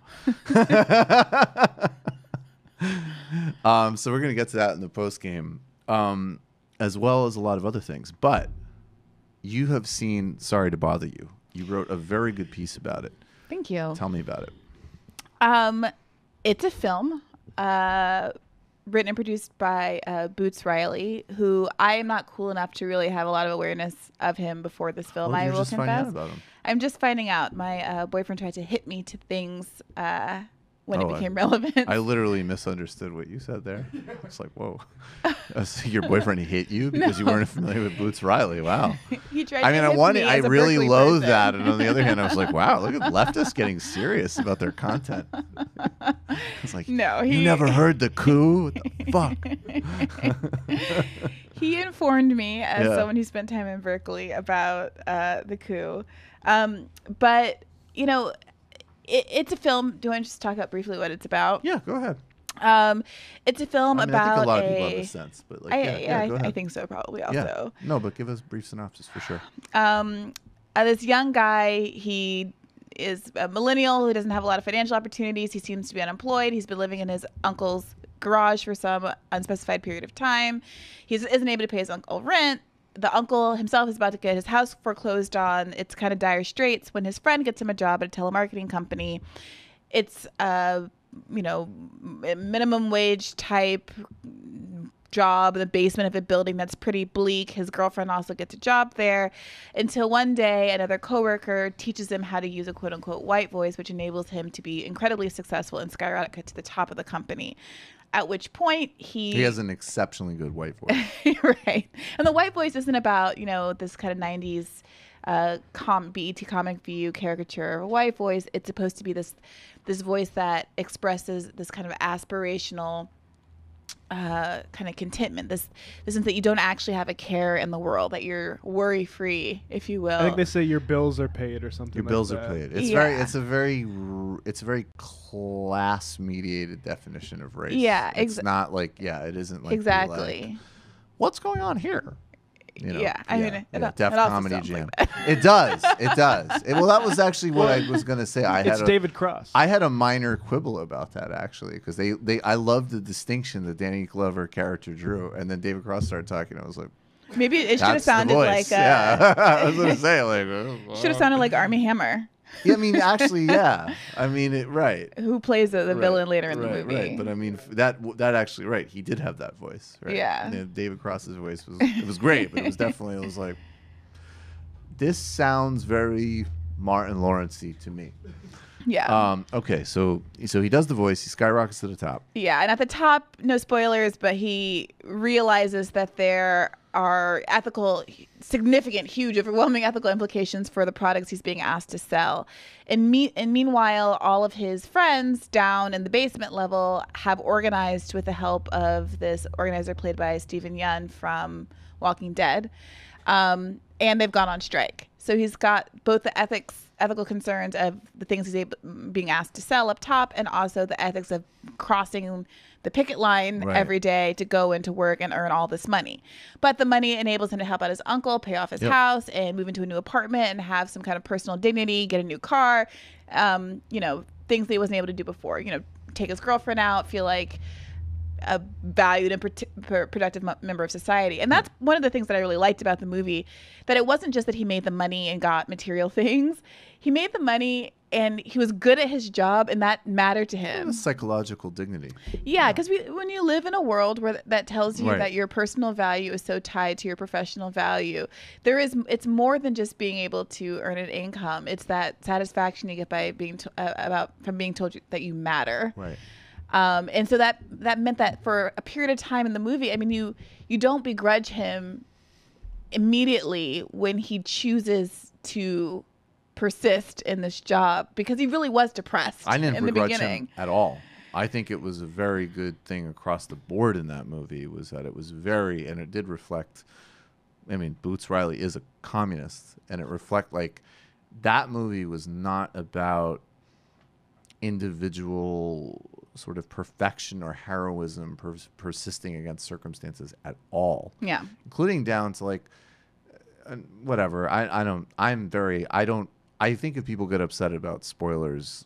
um, so we're gonna get to that in the post game, um, as well as a lot of other things. But you have seen. Sorry to bother you. You wrote a very good piece about it. Thank you. Tell me about it. Um, it's a film, uh, written and produced by uh, Boots Riley, who I am not cool enough to really have a lot of awareness of him before this film. Oh, I will just finding out confess. I'm just finding out. My uh, boyfriend tried to hit me to things uh, when Oh, it I- became relevant. I literally misunderstood what you said there. It's like, whoa. I your boyfriend hit you because you weren't familiar with Boots Riley. Wow. He tried I to mean, I wanted, me I really Berkeley loathe person. that, and on the other hand, I was like, wow, look at leftists getting serious about their content. It's like, No, you he- never heard the coup? What the fuck? he informed me as Yeah. someone who spent time in Berkeley about uh, the coup. Um, but you know, it, it's a film. Do you want to just talk about briefly what it's about? Yeah, go ahead. Um, it's a film I mean, I about think a lot of a. people have a sense, but like, I, yeah, yeah, I, go I think so, probably Yeah. also. No, but give us a brief synopsis for sure. um, uh, this young guy, he is a millennial who doesn't have a lot of financial opportunities. He seems to be unemployed. He's been living in his uncle's garage for some unspecified period of time. He isn't able to pay his uncle rent. The uncle himself is about to get his house foreclosed on. It's kind of dire straits when his friend gets him a job at a telemarketing company. It's a you know minimum wage type job in the basement of a building that's pretty bleak. His girlfriend also gets a job there until one day another coworker teaches him how to use a quote unquote white voice, which enables him to be incredibly successful and skyrocket to the top of the company. At which point he He has an exceptionally good white voice. right. And the white voice isn't about, you know, this kind of 90s uh, com- BET comic view caricature of a white voice. It's supposed to be this this voice that expresses this kind of aspirational uh, kind of contentment. This this sense that you don't actually have a care in the world, that you're worry free, if you will. I think they say your bills are paid or something. Your like bills that. are paid. It's very. It's a very. It's a very class mediated definition of race. Yeah, It's not like yeah. It isn't like the, like, exactly. What's going on here? You know, Yeah, I mean, it- yeah, it Def also Comedy sounds Jam. like it does, it does. It- well, that was actually what I was gonna say. I It's had a, David Cross. I had a minor quibble about that actually because they, they I loved the distinction that Danny Glover character drew, and then David Cross started talking. I was like, Maybe it should have That's the sounded voice. like uh, yeah. I was gonna say like uh, should have sounded like Armie Hammer, Yeah, I mean, actually, yeah. I mean, it right. who plays the, the Right, villain later in the movie. Right, but I mean that that actually right. He did have that voice. Right? Yeah. And then David Cross's voice was it was great, but it was definitely it was like this sounds very Martin Lawrencey to me. Yeah. Um. Okay. So so he does the voice. He skyrockets to the top. Yeah, and at the top, no spoilers, but he realizes that there are ethical, significant, huge, overwhelming ethical implications for the products he's being asked to sell. And, me- and meanwhile, all of his friends down in the basement level have organized with the help of this organizer played by Steven Yeun from Walking Dead, um, and they've gone on strike. So he's got both the ethics, ethical concerns of the things he's able, being asked to sell up top, and also the ethics of crossing the picket line Right. every day to go into work and earn all this money. But the money enables him to help out his uncle, pay off his Yep. house, and move into a new apartment and have some kind of personal dignity, get a new car, um, you know, things that he wasn't able to do before. You know, take his girlfriend out, feel like a valued and prote- pr- productive member of society. And that's one of the things that I really liked about the movie that it wasn't just that he made the money and got material things. He made the money and he was good at his job and that mattered to him. Psychological dignity. Yeah, because when you live in a world where that tells you Right. that your personal value is so tied to your professional value, there is it's more than just being able to earn an income. It's that satisfaction you get by being to, uh, about from being told you, that you matter. Right. Um, and so that that meant that for a period of time in the movie, I mean, you you don't begrudge him immediately when he chooses to persist in this job because he really was depressed I didn't in the begrudge beginning. him at all. I think it was a very good thing across the board in that movie was that it was very and it did reflect I mean Boots Riley is a communist and it reflect like that movie was not about individual sort of perfection or heroism pers- persisting against circumstances at all Yeah. including down to like uh, whatever I, I don't i'm very i don't i think if people get upset about spoilers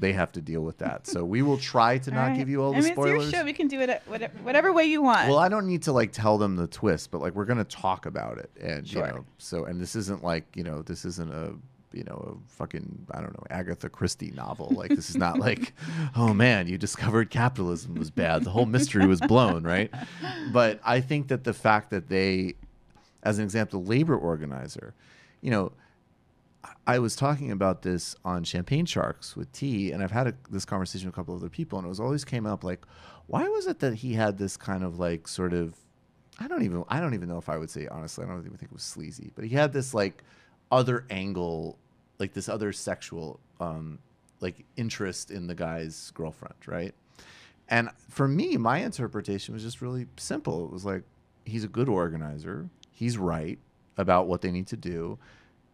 they have to deal with that so we will try to not Alright. give you all the I mean, spoilers it's your show. We can do it whatever, whatever way you want. well i don't need to like tell them the twist but like we're gonna talk about it and Sure. you know so and this isn't like you know this isn't a you know a fucking i don't know agatha christie novel. Like this is not like oh man you discovered capitalism was bad. The whole mystery was blown right? But i think that the fact that they as an example the labor organizer you know I was talking about this on Champagne Sharks with T, and I've had a, this conversation with a couple other people, and it was always came up like, why was it that he had this kind of like sort of, I don't even, I don't even know if I would say honestly, I don't even think it was sleazy, but he had this like other angle, like this other sexual, um, like interest in the guy's girlfriend, right? And for me, my interpretation was just really simple. It was like he's a good organizer. He's right about what they need to do,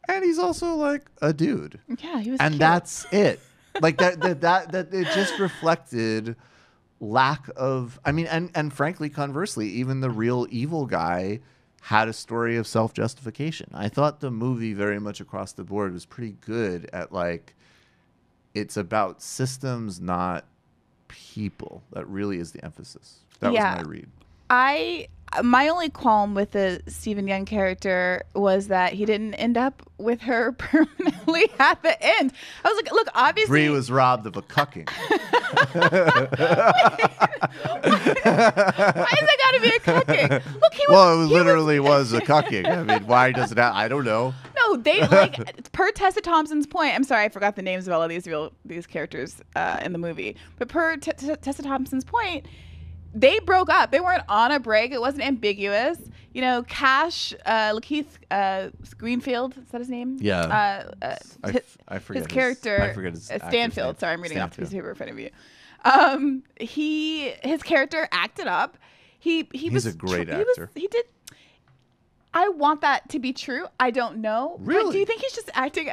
and he's also like a dude. Yeah, he was. and cute. that's it. Like that, that, that, that it just reflected lack of. I mean, and and frankly, conversely, even the real evil guy had a story of self justification. I thought the movie very much across the board was pretty good at like. It's about systems, not people. That really is the emphasis. That Yeah. was my read. I my only qualm with the Steven Yeun character was that he didn't end up with her permanently at the end. I was like, look, obviously Bree was robbed of a cucking. why is it gotta be a cooking? Look, he was well, it literally was, a cucking. I mean, why does it? Ha- I don't know. No, they like per Tessa Thompson's point. I'm sorry, I forgot the names of all of these real these characters uh, in the movie. But per T- T- Tessa Thompson's point, they broke up. They weren't on a break. It wasn't ambiguous. You know, Cash, uh, Lakeith uh, Greenfield, is that his name? Yeah. Uh, uh, I hi- f- I forget his his- character. I forget his uh, Stanfield. Sorry, I'm reading off the piece of paper in front of you. Um, he his character acted up. He he He's was a great tr- he was- actor. he did I want that to be true. I don't know. But do you think he's just acting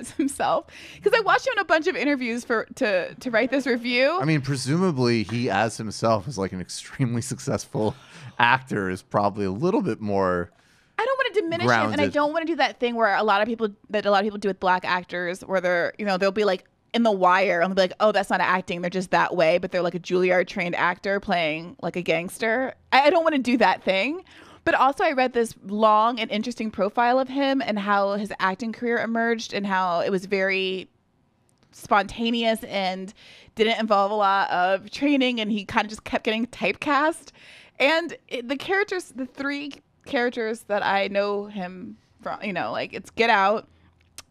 as himself? Because I watched him in a bunch of interviews for to to write this review. I mean, presumably he, as himself, is like an extremely successful actor, is probably a little bit more. I don't want to diminish him, and I don't want to do that thing where a lot of people that a lot of people do with black actors, where they're you know they'll be like in the wire and they'll be like, oh, that's not acting, they're just that way, but they're like a Juilliard trained actor playing like a gangster. I, I don't want to do that thing. But also, I read this long and interesting profile of him and how his acting career emerged and how it was very spontaneous and didn't involve a lot of training and he kind of just kept getting typecast and it, the characters the three characters that i know him from you know like it's get out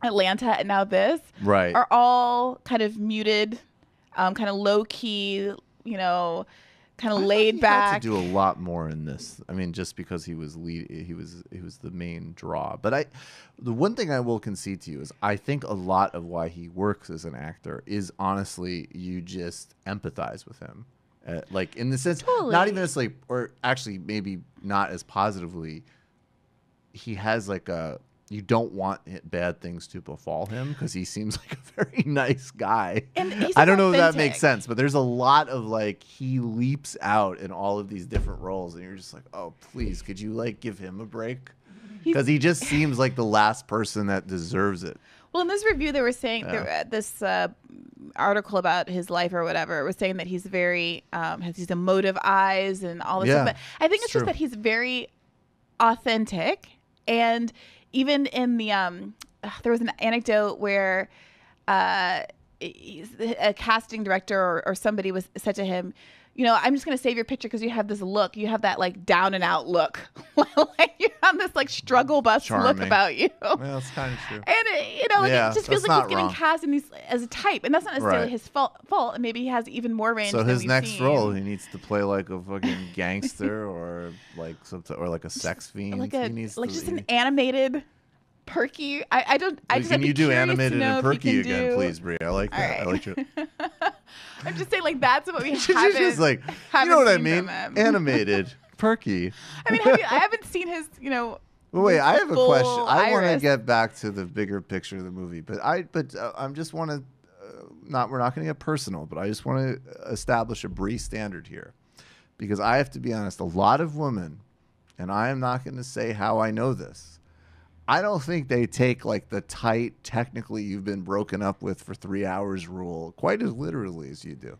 atlanta and now this Right. are all kind of muted um, kind of low key you know kind of laid He back had to do a lot more in this. I mean, just because he was lead, he was he was the main draw. But I, the one thing I will concede to you is I think a lot of why he works as an actor is honestly you just empathize with him, uh, like in the sense not even as like or actually maybe not as positively. He has like a you don't want it- bad things to befall him because he seems like a very nice guy. And I don't know if that makes sense, but there's a lot of like he leaps out in all of these different roles, and you're just like, oh, please, could you like give him a break? Because he just seems like the last person that deserves it. Well, in this review, they were saying Yeah. there, uh, this uh, article about his life or whatever was saying that he's very um, has these emotive eyes and all this Yeah, stuff. But I think it's it's just that he's very authentic, and even in the um, there was an anecdote where uh, a casting director or, or somebody was said to him. You know, I'm just gonna save your picture because you have this look. You have that like down and out look, like you have this like struggle bus look about you. Well, that's kind of true. And it, you know, like, Yeah, it just feels like he's not getting wrong. cast in these as a type, and that's not necessarily Right. his fault. Fault, and maybe he has even more range. So his next seen. role, he needs to play like a fucking gangster or like some or like a sex fiend. like a he needs like to, just an animated, perky. I, I don't. I just can you do animated and perky again, do- please, Brie? I like that. I like your. I'm just saying, like that's what we haven't. just like, you know what I mean? Animated, perky. I mean, have you, I haven't seen his. You know. Well, wait, I have a question. I want to get back to the bigger picture of the movie, but I, but uh, I'm just want to, uh, not we're not going to get personal, but I just want to establish a Brie standard here, because I have to be honest. A lot of women, and I am not going to say how I know this. I don't think they take like the tight, technically you've been broken up with for three hours rule quite as literally as you do.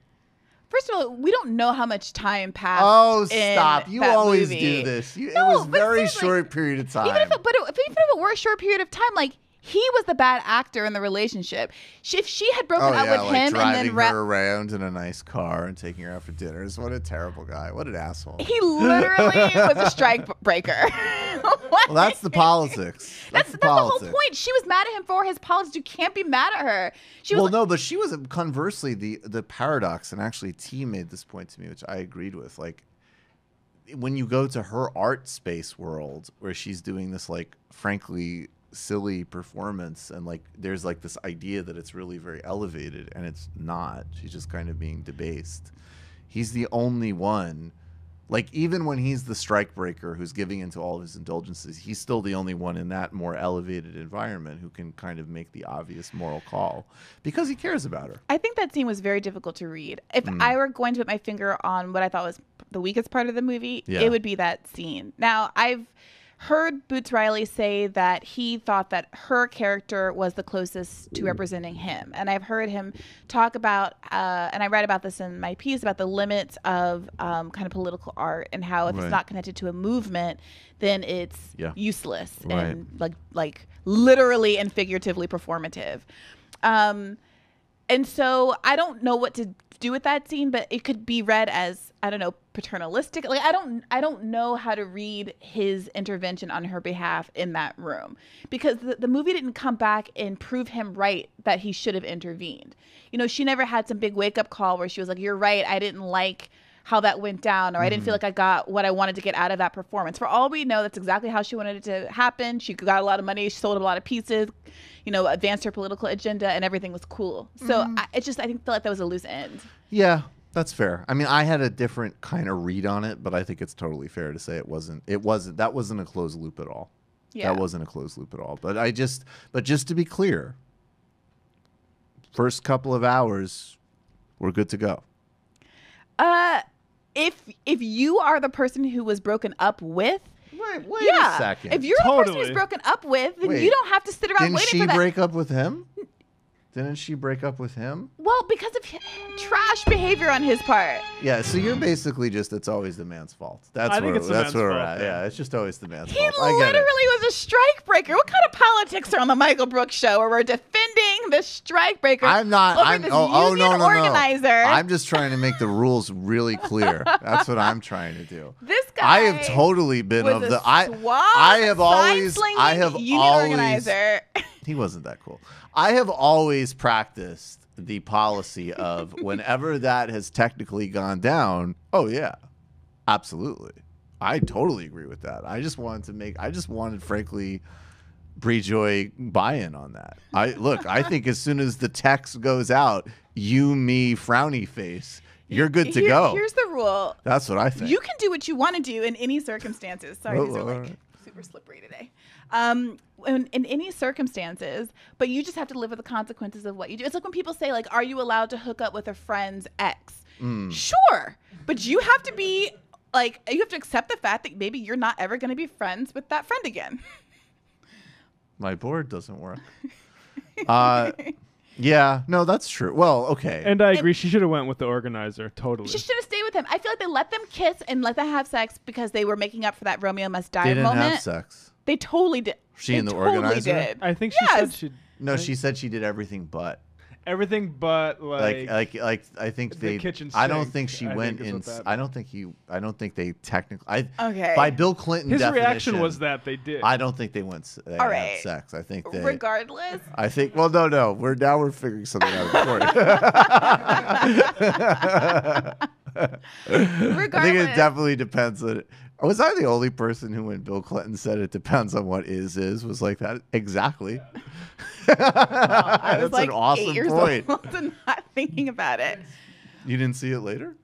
First of all, we don't know how much time passed. Oh, stop! You always movie. do this. You, No, it was very short period of time. Even if, it, but it, if, even if it were a short period of time, like he was the bad actor in the relationship. She, if she had broken oh up yeah, with like him and then ra- her around in a nice car and taking her out for dinners. What a terrible guy! What an asshole! he literally was a strike breaker. well, that's the politics. That's, the That's the whole point. She was mad at him for his politics. You can't be mad at her. She was well, no, but she was um, conversely the the paradox, and actually, T made this point to me, which I agreed with. Like, when you go to her art space world, where she's doing this, like, frankly silly performance, and like, there's like this idea that it's really very elevated, and it's not. She's just kind of being debased. He's the only one. Like even when he's the strike breaker who's giving into all of his indulgences, he's still the only one in that more elevated environment who can kind of make the obvious moral call because he cares about her. I think that scene was very difficult to read. If Mm. I were going to put my finger on what I thought was the weakest part of the movie, Yeah. it would be that scene. Now, I've heard Boots Riley say that he thought that her character was the closest to representing him. And I've heard him talk about, uh, and I read about this in my piece, about the limits of um, kind of political art and how if Right. it's not connected to a movement, then it's Yeah. useless Right. and like like literally and figuratively performative. Um, and so I don't know what to do with that scene, but it could be read as I don't know paternalistic. Like I don't I don't know how to read his intervention on her behalf in that room because the, the movie didn't come back and prove him right that he should have intervened. You know, she never had some big wake up call where she was like, "You're right, I didn't like." How that went down, or I didn't feel Mhm. like I got what I wanted to get out of that performance. For all we know, that's exactly how she wanted it to happen. She got a lot of money, she sold a lot of pieces, you know, advanced her political agenda, and everything was cool. So Mhm. I, it just, I think, feel like that was a loose end. Yeah, that's fair. I mean, I had a different kind of read on it, but I think it's totally fair to say it wasn't. It wasn't. That wasn't a closed loop at all. Yeah. That wasn't a closed loop at all. But I just, but just to be clear, first couple of hours, we're good to go. Uh, if if you are the person who was broken up with, Wait, wait yeah. a second. If you're the person Totally. who's broken up with, then Wait. you don't have to sit around Didn't waiting she for that. Did she break up with him? Didn't she break up with him? well, because of hi- trash behavior on his part. Yeah, so you're basically just it's always the man's fault. That's I think where it's the that's man's where we're at. yeah. Yeah, it's just always the man's He fault. He literally was a strike breaker. What kind of politics are on the Michael Brooks show where we're defending the strike breaker? I'm not. over I'm. this Oh, oh no, no, organizer. no. I'm just trying to make the rules really clear. That's what I'm trying to do. This guy. I have totally been was of a the. I. suave, I have always. sign-slinging I have union always. organizer. He wasn't that cool. I have always practiced the policy of whenever that has technically gone down. Oh yeah, absolutely. I totally agree with that. I just wanted to make. I just wanted, frankly, Bree Joy buy-in on that. I look. I think as soon as the text goes out, you, me, frowny face, you're good to Here- go. Here's the rule. That's what I think. You can do what you want to do in any circumstances. Sorry, Oh, these are like super slippery today. Um, in, in any circumstances, but you just have to live with the consequences of what you do. It's like when people say, like, "Are you allowed to hook up with a friend's ex?" Mm. Sure, but you have to be like, you have to accept the fact that maybe you're not ever going to be friends with that friend again. My board doesn't work. Uh, yeah. No, that's true. Well, okay. And I agree. she should have went with the organizer. Totally. She should have stayed with him. I feel like they let them kiss and let them have sex because they were making up for that Romeo must die they didn't moment. have sex. They totally did. She They and the totally organizer? Did. I think she yes. said she No, she said she did everything but. everything but Like, like, like, like, I think the they. kitchen I don't think she I went think in. I don't think he. I don't think they technically. I, Okay. By Bill Clinton his reaction definition, was that they did. I don't think they went. s- They All had right. sex. I think they. Regardless, I think. Well, no, no. We're now we're figuring something out. Of course. I think it definitely depends on. Was I the only person who, when Bill Clinton said it depends on what is is, was like that? Exactly. I was That's like an awesome eight years point. old and not thinking about it. You didn't see it later?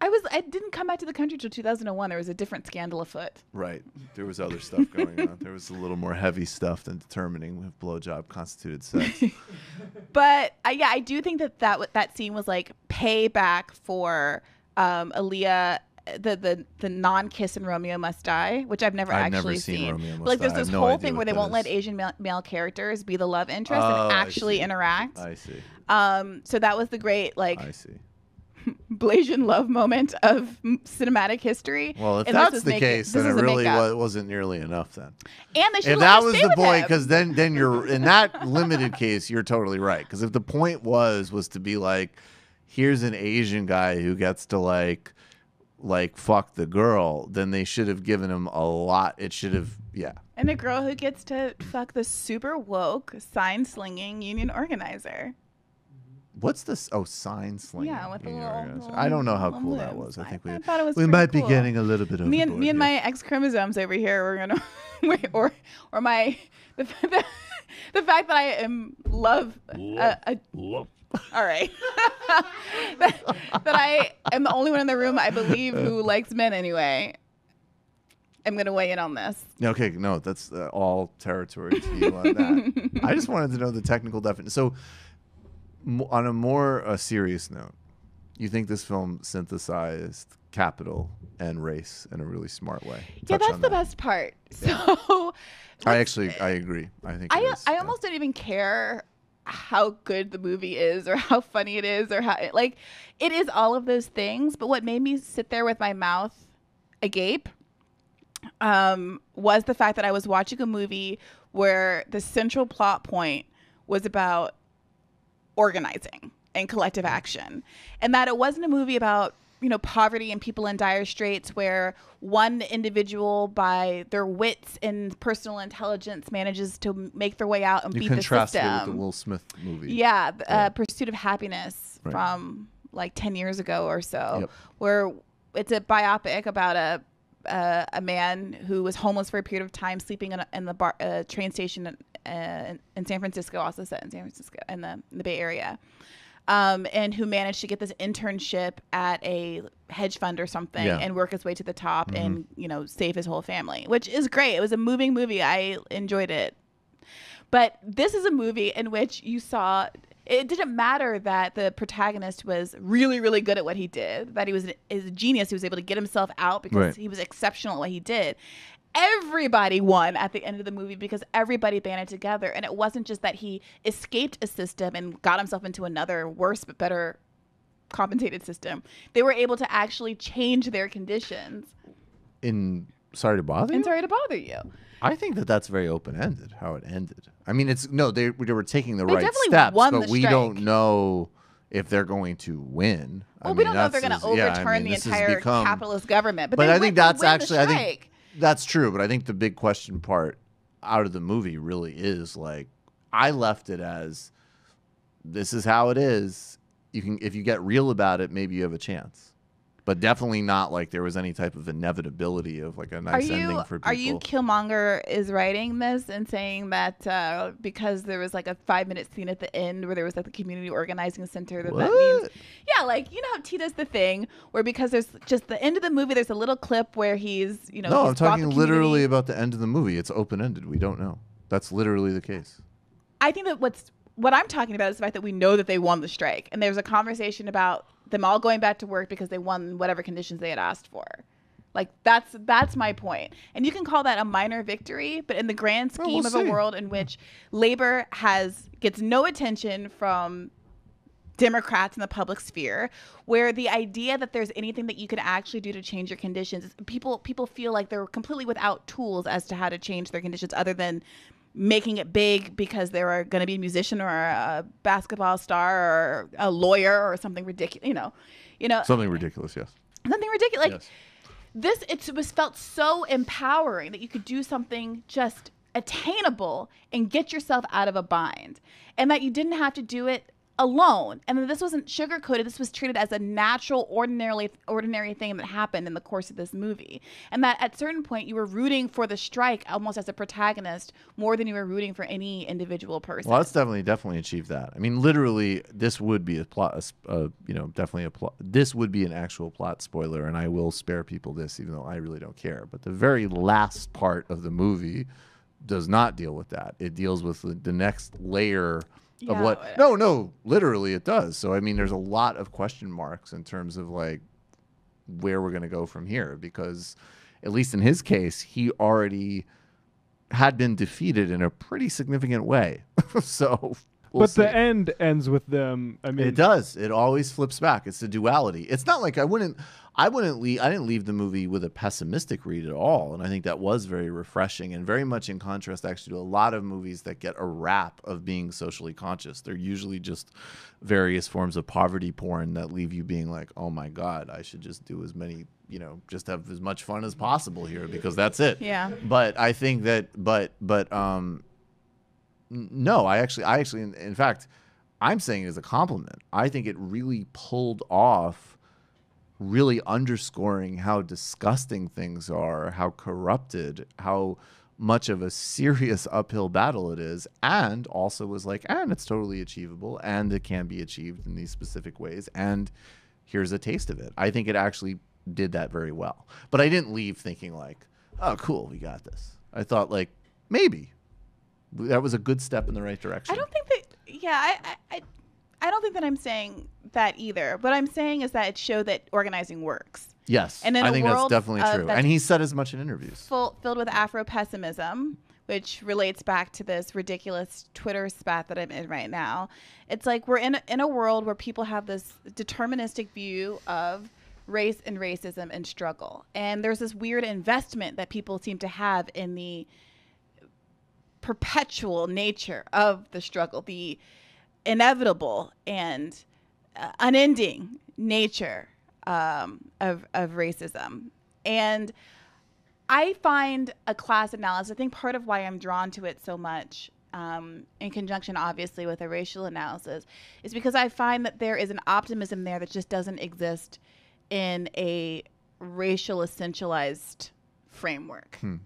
I was. I didn't come back to the country till 2001. There was a different scandal afoot. Right. There was other stuff going on. There was a little more heavy stuff than determining if blowjob constituted sex. But I, yeah, I do think that that wa- that scene was like payback for um, Aaliyah. The, the the non kiss in Romeo Must Die, which I've never I've never actually seen Romeo But, Must like there's. I this no whole thing where they won't let. Asian male, male characters be the love interest Oh, and actually see. interact. I see. Um, so that was the great like I see. Blasian love moment of cinematic history. Well, if And that's the make- case, then it really makeup. wasn't nearly enough then. And they should If that was the point, because then then you're in that limited case, you're totally right. Because if the point was was to be like, here's an Asian guy who gets to like like fuck the girl, then they should have given him a lot. It should have yeah. and a girl who gets to fuck the super woke sign slinging union organizer. What's this? Oh, sign slinging. Yeah, with the little- I don't know how little cool that was. I think we I thought it was we pretty might be getting a little bit of me and me and my X chromosomes over here. We're gonna, or or my the, the, the fact that I am love. Uh, a, a, all right. that, that I am the only one in the room, I believe, who likes men anyway. I'm gonna weigh in on this. Okay, no, that's uh, all territory to you on that. I just wanted to know the technical definition. So, m- on a more uh, serious note, you think this film synthesized capital and race in a really smart way? yeah, Touch that's the that. best part. So I actually, I agree. I think it I is. I almost don't even care how good the movie is or how funny it is or how like it is all of those things. But what made me sit there with my mouth agape um, was the fact that I was watching a movie where the central plot point was about organizing and collective action, and that it wasn't a movie about you know poverty and people in dire straits where one individual by their wits and personal intelligence manages to make their way out and you beat the contrast system. it with the Will Smith movie. Yeah, Uh, Pursuit of Happiness Right. from like 10 years ago or so, Yep. where it's a biopic about a uh, a man who was homeless for a period of time, sleeping in, a, in the bar, uh, train station in, uh, in, in San Francisco, also set in San Francisco in the, in the Bay Area, um, and who managed to get this internship at a hedge fund or something Yeah. and work his way to the top Mm-hmm. and you know save his whole family, which is great. It was a moving movie. I enjoyed it. But this is a movie in which you saw it didn't matter that the protagonist was really, really good at what he did, that he was is a genius. He was able to get himself out because Right. he was exceptional at what he did. Everybody won at the end of the movie because everybody banded together and it wasn't just that he escaped a system and got himself into another worse but better compensated system they were able to actually change their conditions In sorry to bother you. sorry to bother you I think that that's very open ended. How it ended. I mean, it's no, they, they were taking the They right steps, but we strike. don't know if they're going to win. I well we mean, don't know if they're going to overturn yeah, I mean, the entire become- capitalist government but, But I think that's actually, I think. That's true. But I think the big question part out of the movie really is like, I left it as, this is how it is. You can, if you get real about it, maybe you have a chance. But definitely not like there was any type of inevitability of like a nice are you ending for people. are you Killmonger is writing this and saying that uh, because there was like a five minute scene at the end where there was like the community organizing center that that means yeah like you know how T does the thing where because there's just the end of the movie there's a little clip where he's you know no, I'm talking literally about the end of the movie. It's open ended. We don't know. That's literally the case. I think that what's what I'm talking about is the fact that we know that they won the strike, and there's a conversation about them all going back to work because they won whatever conditions they had asked for. Like that's that's my point, and you can call that a minor victory, but in the grand Well, scheme we'll of a world in which labor has gets no attention from Democrats in the public sphere, where the idea that there's anything that you can actually do to change your conditions, people people feel like they're completely without tools as to how to change their conditions, other than making it big because they're going to be a musician or a basketball star or a lawyer or something ridiculous. You know, you know, Something ridiculous, yes. something ridiculous. Like Yes. this, it was felt so empowering that you could do something just attainable and get yourself out of a bind, and that you didn't have to do it alone. And this wasn't sugarcoated. This was treated as a natural, ordinarily ordinary thing that happened in the course of this movie, and that at certain point you were rooting for the strike almost as a protagonist more than you were rooting for any individual person. Well, that's definitely definitely achieved that. I mean, literally, this would be a plot. you know, definitely a plot. This would be an actual plot spoiler, and I will spare people this, even though I really don't care. But the very last part of the movie does not deal with that. It deals with the next layer of Yeah, what. uh, No, no, literally, it does. So I mean, there's a lot of question marks in terms of like where we're going to go from here, because at least in his case, he already had been defeated in a pretty significant way. so, we'll but see. the end ends with them. I mean, it does. It always flips back. It's the duality. It's not like I wouldn't. I wouldn't leave. I didn't leave the movie with a pessimistic read at all, and I think that was very refreshing and very much in contrast, actually, to a lot of movies that get a rap of being socially conscious. They're usually just various forms of poverty porn that leave you being like, "Oh my god, I should just do as many." You know, just have as much fun as possible here because that's it. Yeah. But I think that, but, but, um, N- No, I actually, I actually, in, in fact, I'm saying it as a compliment. I think it really pulled off, really underscoring how disgusting things are, how corrupted, how much of a serious uphill battle it is, and also was like, and it's totally achievable, and it can be achieved in these specific ways, and here's a taste of it. I think it actually did that very well. But I didn't leave thinking like, oh, cool, we got this. I thought like maybe that was a good step in the right direction. I don't think that. Yeah, I, I, I, don't think that I'm saying that either. What I'm saying is that it showed that organizing works. Yes, And in I a think that's definitely true, that's and he said as much in interviews. Full, filled with Afro pessimism, which relates back to this ridiculous Twitter spat that I'm in right now. It's like we're in a, in a world where people have this deterministic view of race and racism and struggle, and there's this weird investment that people seem to have in the perpetual nature of the struggle, the inevitable and unending nature um, of, of racism. And I find a class analysis, I think part of why I'm drawn to it so much, um, in conjunction obviously with a racial analysis, is because I find that there is an optimism there that just doesn't exist in a racial essentialized framework. Hmm.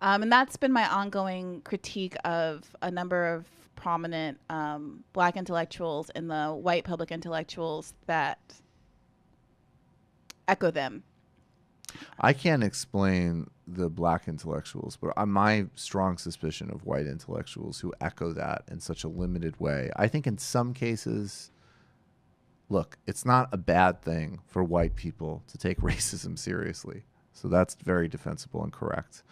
Um, and that's been my ongoing critique of a number of prominent um, black intellectuals and the white public intellectuals that echo them. I can't explain the black intellectuals, but my strong suspicion of white intellectuals who echo that in such a limited way. I think in some cases, look, it's not a bad thing for white people to take racism seriously. So that's very defensible and correct.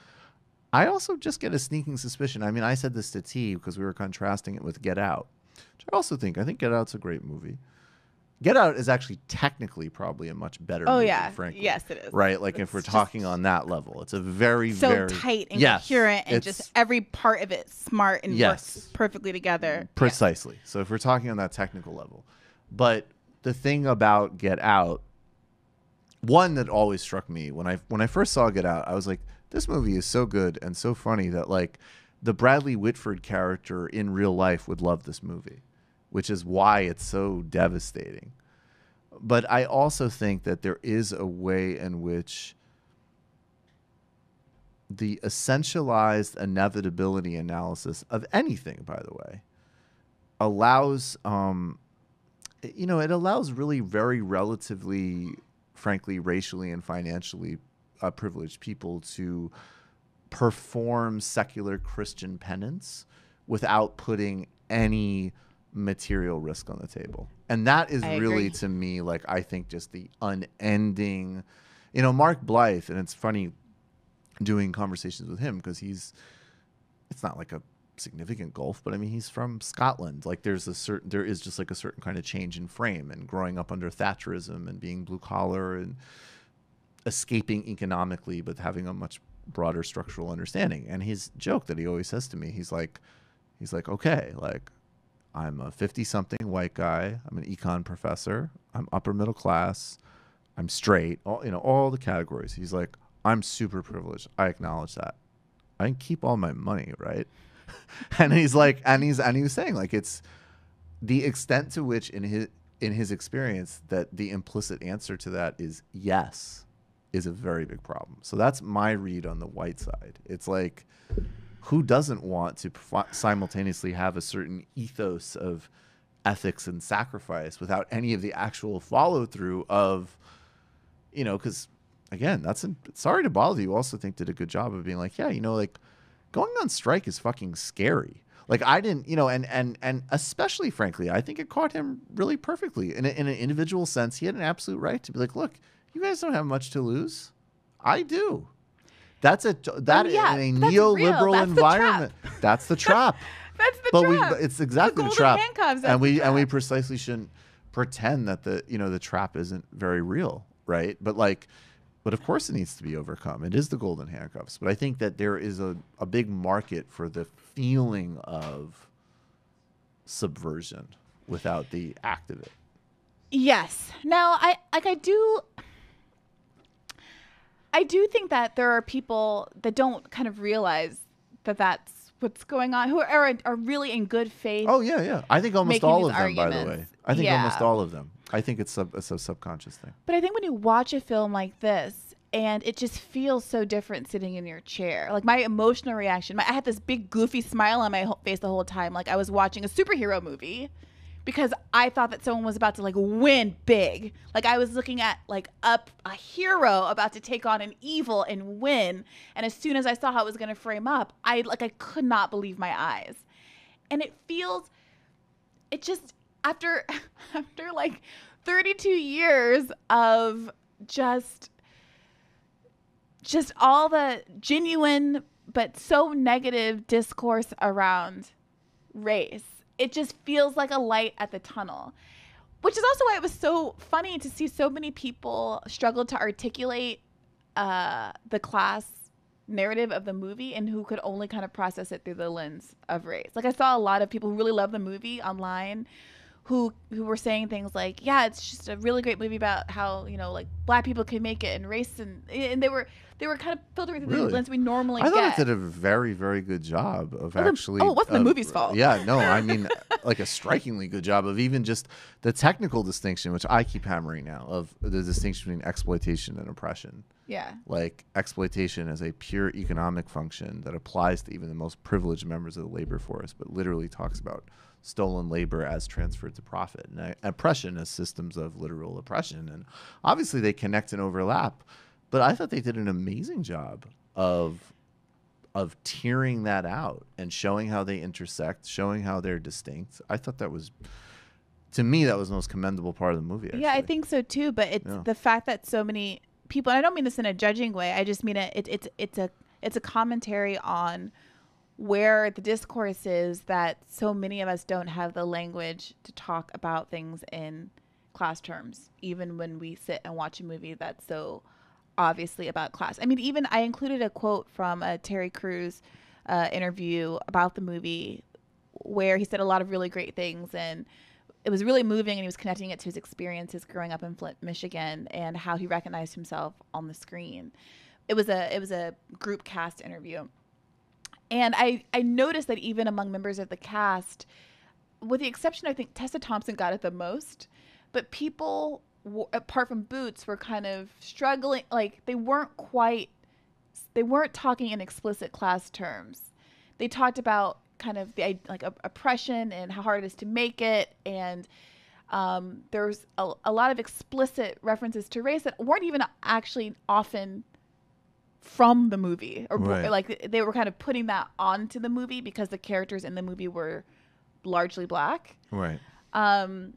I also just get a sneaking suspicion. I mean, I said this to T because we were contrasting it with Get Out, which I also think. I think Get Out's a great movie. Get Out is actually technically probably a much better. Oh movie, yeah, frankly. yes it is. Right, like if we're talking on that level, it's a very so very tight and yes, coherent, and just every part of it smart and Yes. works perfectly together. Precisely. So if we're talking on that technical level, but the thing about Get Out, one that always struck me when I when I first saw Get Out, I was like, this movie is so good and so funny that like the Bradley Whitford character in real life would love this movie, which is why it's so devastating. But I also think that there is a way in which the essentialized inevitability analysis of anything, by the way, allows, um, you know, it allows really very relatively, frankly, racially and financially uh, privileged people to perform secular Christian penance without putting any material risk on the table. And that is I really agree. to me like I think just the unending you know Mark Blyth and it's funny doing conversations with him because he's it's not like a significant gulf but I mean he's from Scotland like there's a certain there is just like a certain kind of change in frame and growing up under Thatcherism and being blue collar and escaping economically but having a much broader structural understanding. And his joke that he always says to me he's like he's like okay like i'm a 50 something white guy. I'm an econ professor. I'm upper middle class. I'm straight. All you know all the categories. He's like i'm super privileged. I acknowledge that. I can keep all my money right? And he's like and he's and he was saying like it's the extent to which in his in his experience that the implicit answer to that is yes is a very big problem. So that's my read on the white side. It's like who doesn't want to simultaneously have a certain ethos of ethics and sacrifice without any of the actual follow through of you know cuz again, that's a, sorry to bother you also think did a good job of being like, yeah, you know like going on strike is fucking scary. Like I didn't, you know, and and and especially frankly, I think it caught him really perfectly in a, in an individual sense. He had an absolute right to be like, look, you guys don't have much to lose. I do. That's a that Um, yeah, in a neoliberal That's the environment. That's the trap. That's the but trap. we it's exactly the, golden trap. and the we and we precisely shouldn't pretend that the you know the trap isn't very real, right? But like but of course it needs to be overcome. It is the golden handcuffs. But I think that there is a, a big market for the feeling of subversion without the act of it. Yes. Now, I like I do I do think that there are people that don't kind of realize that that's what's going on who are are really in good faith. Oh yeah, yeah. I think almost all of them, by the way. I think almost all of them. I think it's sub, it's a subconscious thing. But I think when you watch a film like this and it just feels so different sitting in your chair. Like my emotional reaction, my, I had this big goofy smile on my face the whole time like I was watching a superhero movie because I thought that someone was about to like win big. Like I was looking at like up a hero about to take on an evil and win. And as soon as I saw how it was going to frame up, I like I could not believe my eyes. And it feels it just after after like 32 years of just just all the genuine but so negative discourse around race it just feels like a light at the tunnel which is also why it was so funny to see so many people struggle to articulate uh, the class narrative of the movie and who could only kind of process it through the lens of race. Like I saw a lot of people who really love the movie online who who were saying things like, "Yeah, it's just a really great movie about how, you know, like black people can make it and race and and they were they were kind of filtering through Really? the lens we normally I thought get. it did a very, very good job of Oh, the- actually. oh, it wasn't the uh, movie's fault. Yeah, no, I mean, like a strikingly good job of even just the technical distinction, which I keep hammering now, of the distinction between exploitation and oppression. Yeah. Like exploitation as a pure economic function that applies to even the most privileged members of the labor force, but literally talks about stolen labor as transferred to profit and uh, oppression as systems of literal oppression. And obviously they connect and overlap, but I thought they did an amazing job of of tearing that out and showing how they intersect, showing how they're distinct. I thought that was to me that was the most commendable part of the movie. Yeah, I think so too. But it's Yeah. the fact that so many people, and I don't mean this in a judging way. I just mean it. it it's it's a it's a commentary on where the discourse is that so many of us don't have the language to talk about things in class terms, even when we sit and watch a movie that's so obviously about class. I mean, even I included a quote from a Terry Crews uh, interview about the movie where he said a lot of really great things and it was really moving and he was connecting it to his experiences growing up in Flint, Michigan and how he recognized himself on the screen. It was a it was a group cast interview. And I I noticed that even among members of the cast with the exception I think Tessa Thompson got it the most, but people apart from Boots were kind of struggling like they weren't quite they weren't talking in explicit class terms. They talked about kind of the like oppression and how hard it is to make it and um, there's a, a, lot of explicit references to race that weren't even actually often from the movie or right. like they were kind of putting that onto the movie because the characters in the movie were largely black right um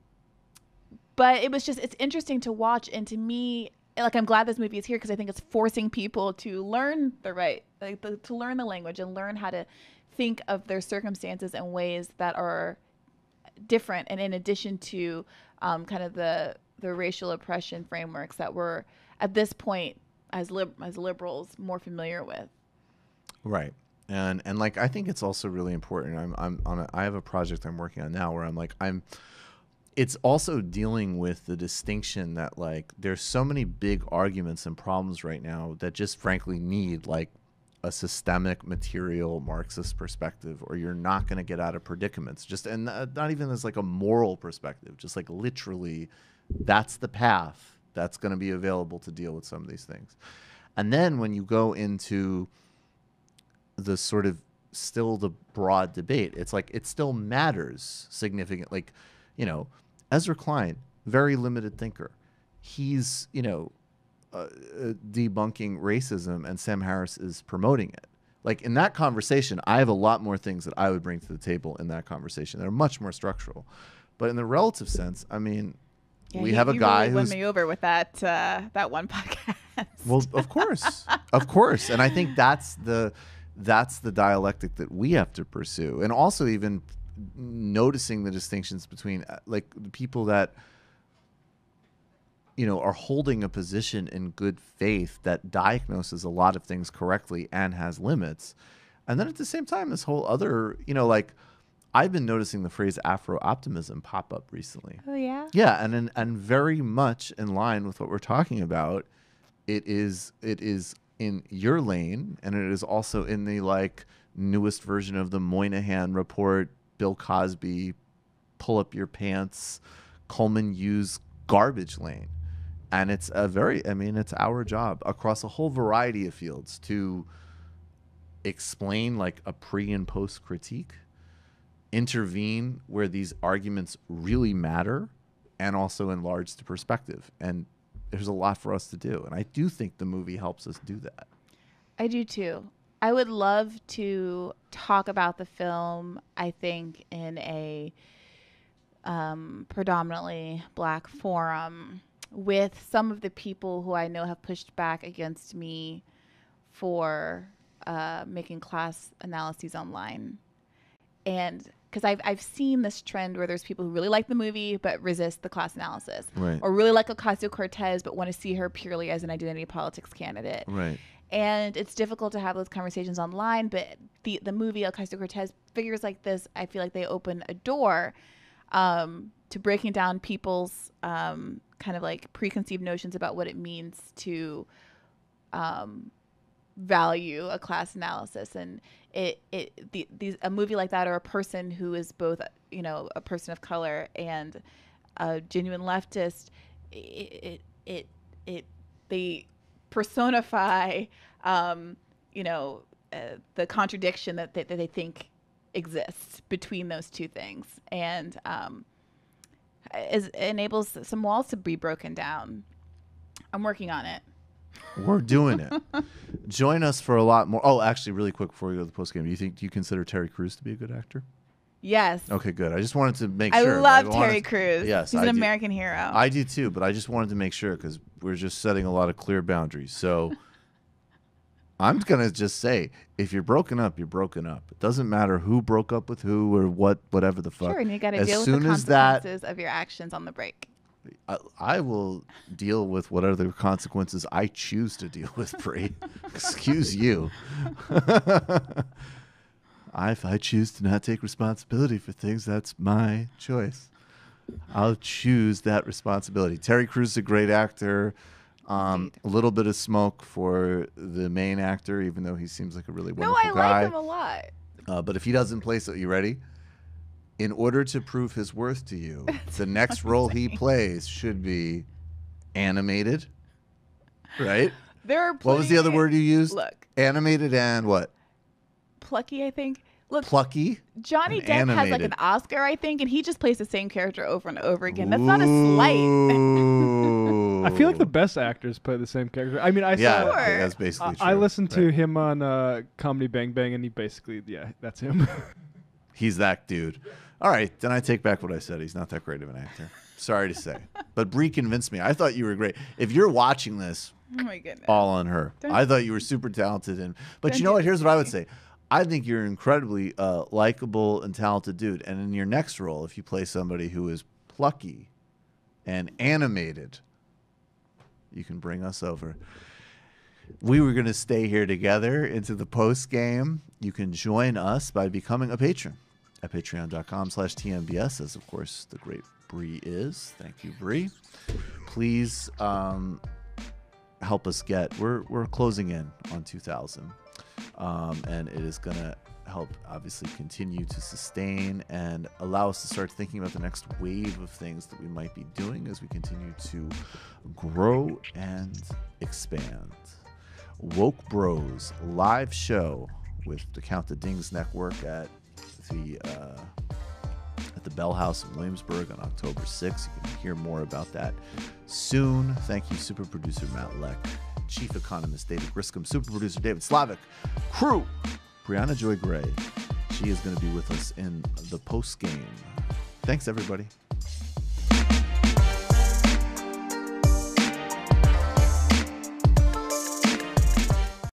but it was just it's interesting to watch and to me like i'm glad this movie is here because i think it's forcing people to learn the right like the, to learn the language and learn how to think of their circumstances in ways that are different and in addition to um, kind of the the racial oppression frameworks that we're at this point as lib- as liberals more familiar with. Right. And and like i think it's also really important. I'm i'm on a, i have a project i'm working on now where i'm like i'm it's also dealing with the distinction that like there's so many big arguments and problems right now that just frankly need like a systemic material Marxist perspective, or you're not going to get out of predicaments. Just and uh, not even as like a moral perspective, just like literally, that's the path that's going to be available to deal with some of these things. And then when you go into the sort of still the broad debate, it's like it still matters significant. Like, you know, Ezra Klein, very limited thinker. He's, you know, uh, debunking racism and Sam Harris is promoting it. Like in that conversation, I have a lot more things that I would bring to the table in that conversation that are much more structural. But in the relative sense, I mean, yeah, we you, have a guy really who's won me over with that uh, that one podcast. well, of course, of course, and I think that's the that's the dialectic that we have to pursue, and also even noticing the distinctions between uh, like the people that you know, are holding a position in good faith that diagnoses a lot of things correctly and has limits. And then at the same time, this whole other, you know, like I've been noticing the phrase Afro optimism pop up recently. Oh yeah. Yeah, and in, and very much in line with what we're talking about. It is it is in your lane, and it is also in the like newest version of the Moynihan report, Bill Cosby, pull up your pants, Coleman Hughes garbage lane and it's a very i mean it's our job across a whole variety of fields to explain like a pre and post critique intervene where these arguments really matter and also enlarge the perspective. And there's a lot for us to do. And i do think the movie helps us do that. I do too. I would love to talk about the film i think in a um, predominantly black forum with some of the people who I know have pushed back against me for uh, making class analyses online. And because I've, I've seen this trend where there's people who really like the movie but resist the class analysis. Right. Or really like Ocasio Cortez but want to see her purely as an identity politics candidate. Right. And it's difficult to have those conversations online, but the, the movie Ocasio Cortez figures like this, I feel like they open a door um, to breaking down people's um, kind of like preconceived notions about what it means to um, value a class analysis and it it the, these a movie like that or a person who is both you know a person of color and a genuine leftist it it it, it they personify um, you know uh, the contradiction that they, that they think exists between those two things and um, is enables some walls to be broken down. I'm working on it. We're doing it. Join us for a lot more. Oh, actually, really quick before we go to the post game, do you think do you consider Terry Crews to be a good actor? Yes. Okay, good. I just wanted to make I sure. Love I love Terry Crews. Yes, he's I an do. American hero. I do too, but I just wanted to make sure because we're just setting a lot of clear boundaries. So I'm gonna just say, if you're broken up, you're broken up. It doesn't matter who broke up with who or what, whatever the fuck. Sure, and you got to as deal with soon the as that, consequences of your actions on the break. I, I will deal with whatever consequences I choose to deal with, Brie. Excuse you. I, if I choose to not take responsibility for things, that's my choice. I'll choose that responsibility. Terry Crews is a great actor. Um, a little bit of smoke for the main actor, even though he seems like a really wonderful guy. No, I guy. like him a lot. Uh, but if he doesn't play, so you ready? In order to prove his worth to you, the next role he plays should be animated, right? There are What was the other word you used? Look, Animated and what? plucky. I think. Look, Plucky. Johnny and Depp has like an Oscar, I think, and he just plays the same character over and over again. That's not a slight. I feel like the best actors play the same character. I mean, I Yeah, saw. I that's basically I, I true. listened to him on uh, Comedy Bang Bang, and he basically, yeah, that's him. He's that dude. All right, then I take back what I said. He's not that great of an actor. Sorry to say, but Brie convinced me. I thought you were great. If you're watching this, Oh my goodness. all on her. Don't- I thought you were super talented, and but you know what? Here's what I would say. I think you're an incredibly uh, likable and talented dude. And in your next role, if you play somebody who is plucky and animated, you can bring us over. We were going to stay here together into the post game. You can join us by becoming a patron at patreon.com slash TMBS, as of course the great Brie is. Thank you, Brie. Please um, help us get, we're, we're closing in on 2000. Um, and it is going to help obviously continue to sustain and allow us to start thinking about the next wave of things that we might be doing as we continue to grow and expand. Woke Bros live show with the Count the Dings Network at the uh, at the Bell House in Williamsburg on October 6th. You can hear more about that soon. Thank you, super producer Matt Lech, chief economist David Griscom, super producer David Slavic, crew Briahna Joy Gray. She is going to be with us in the post game. Thanks, everybody.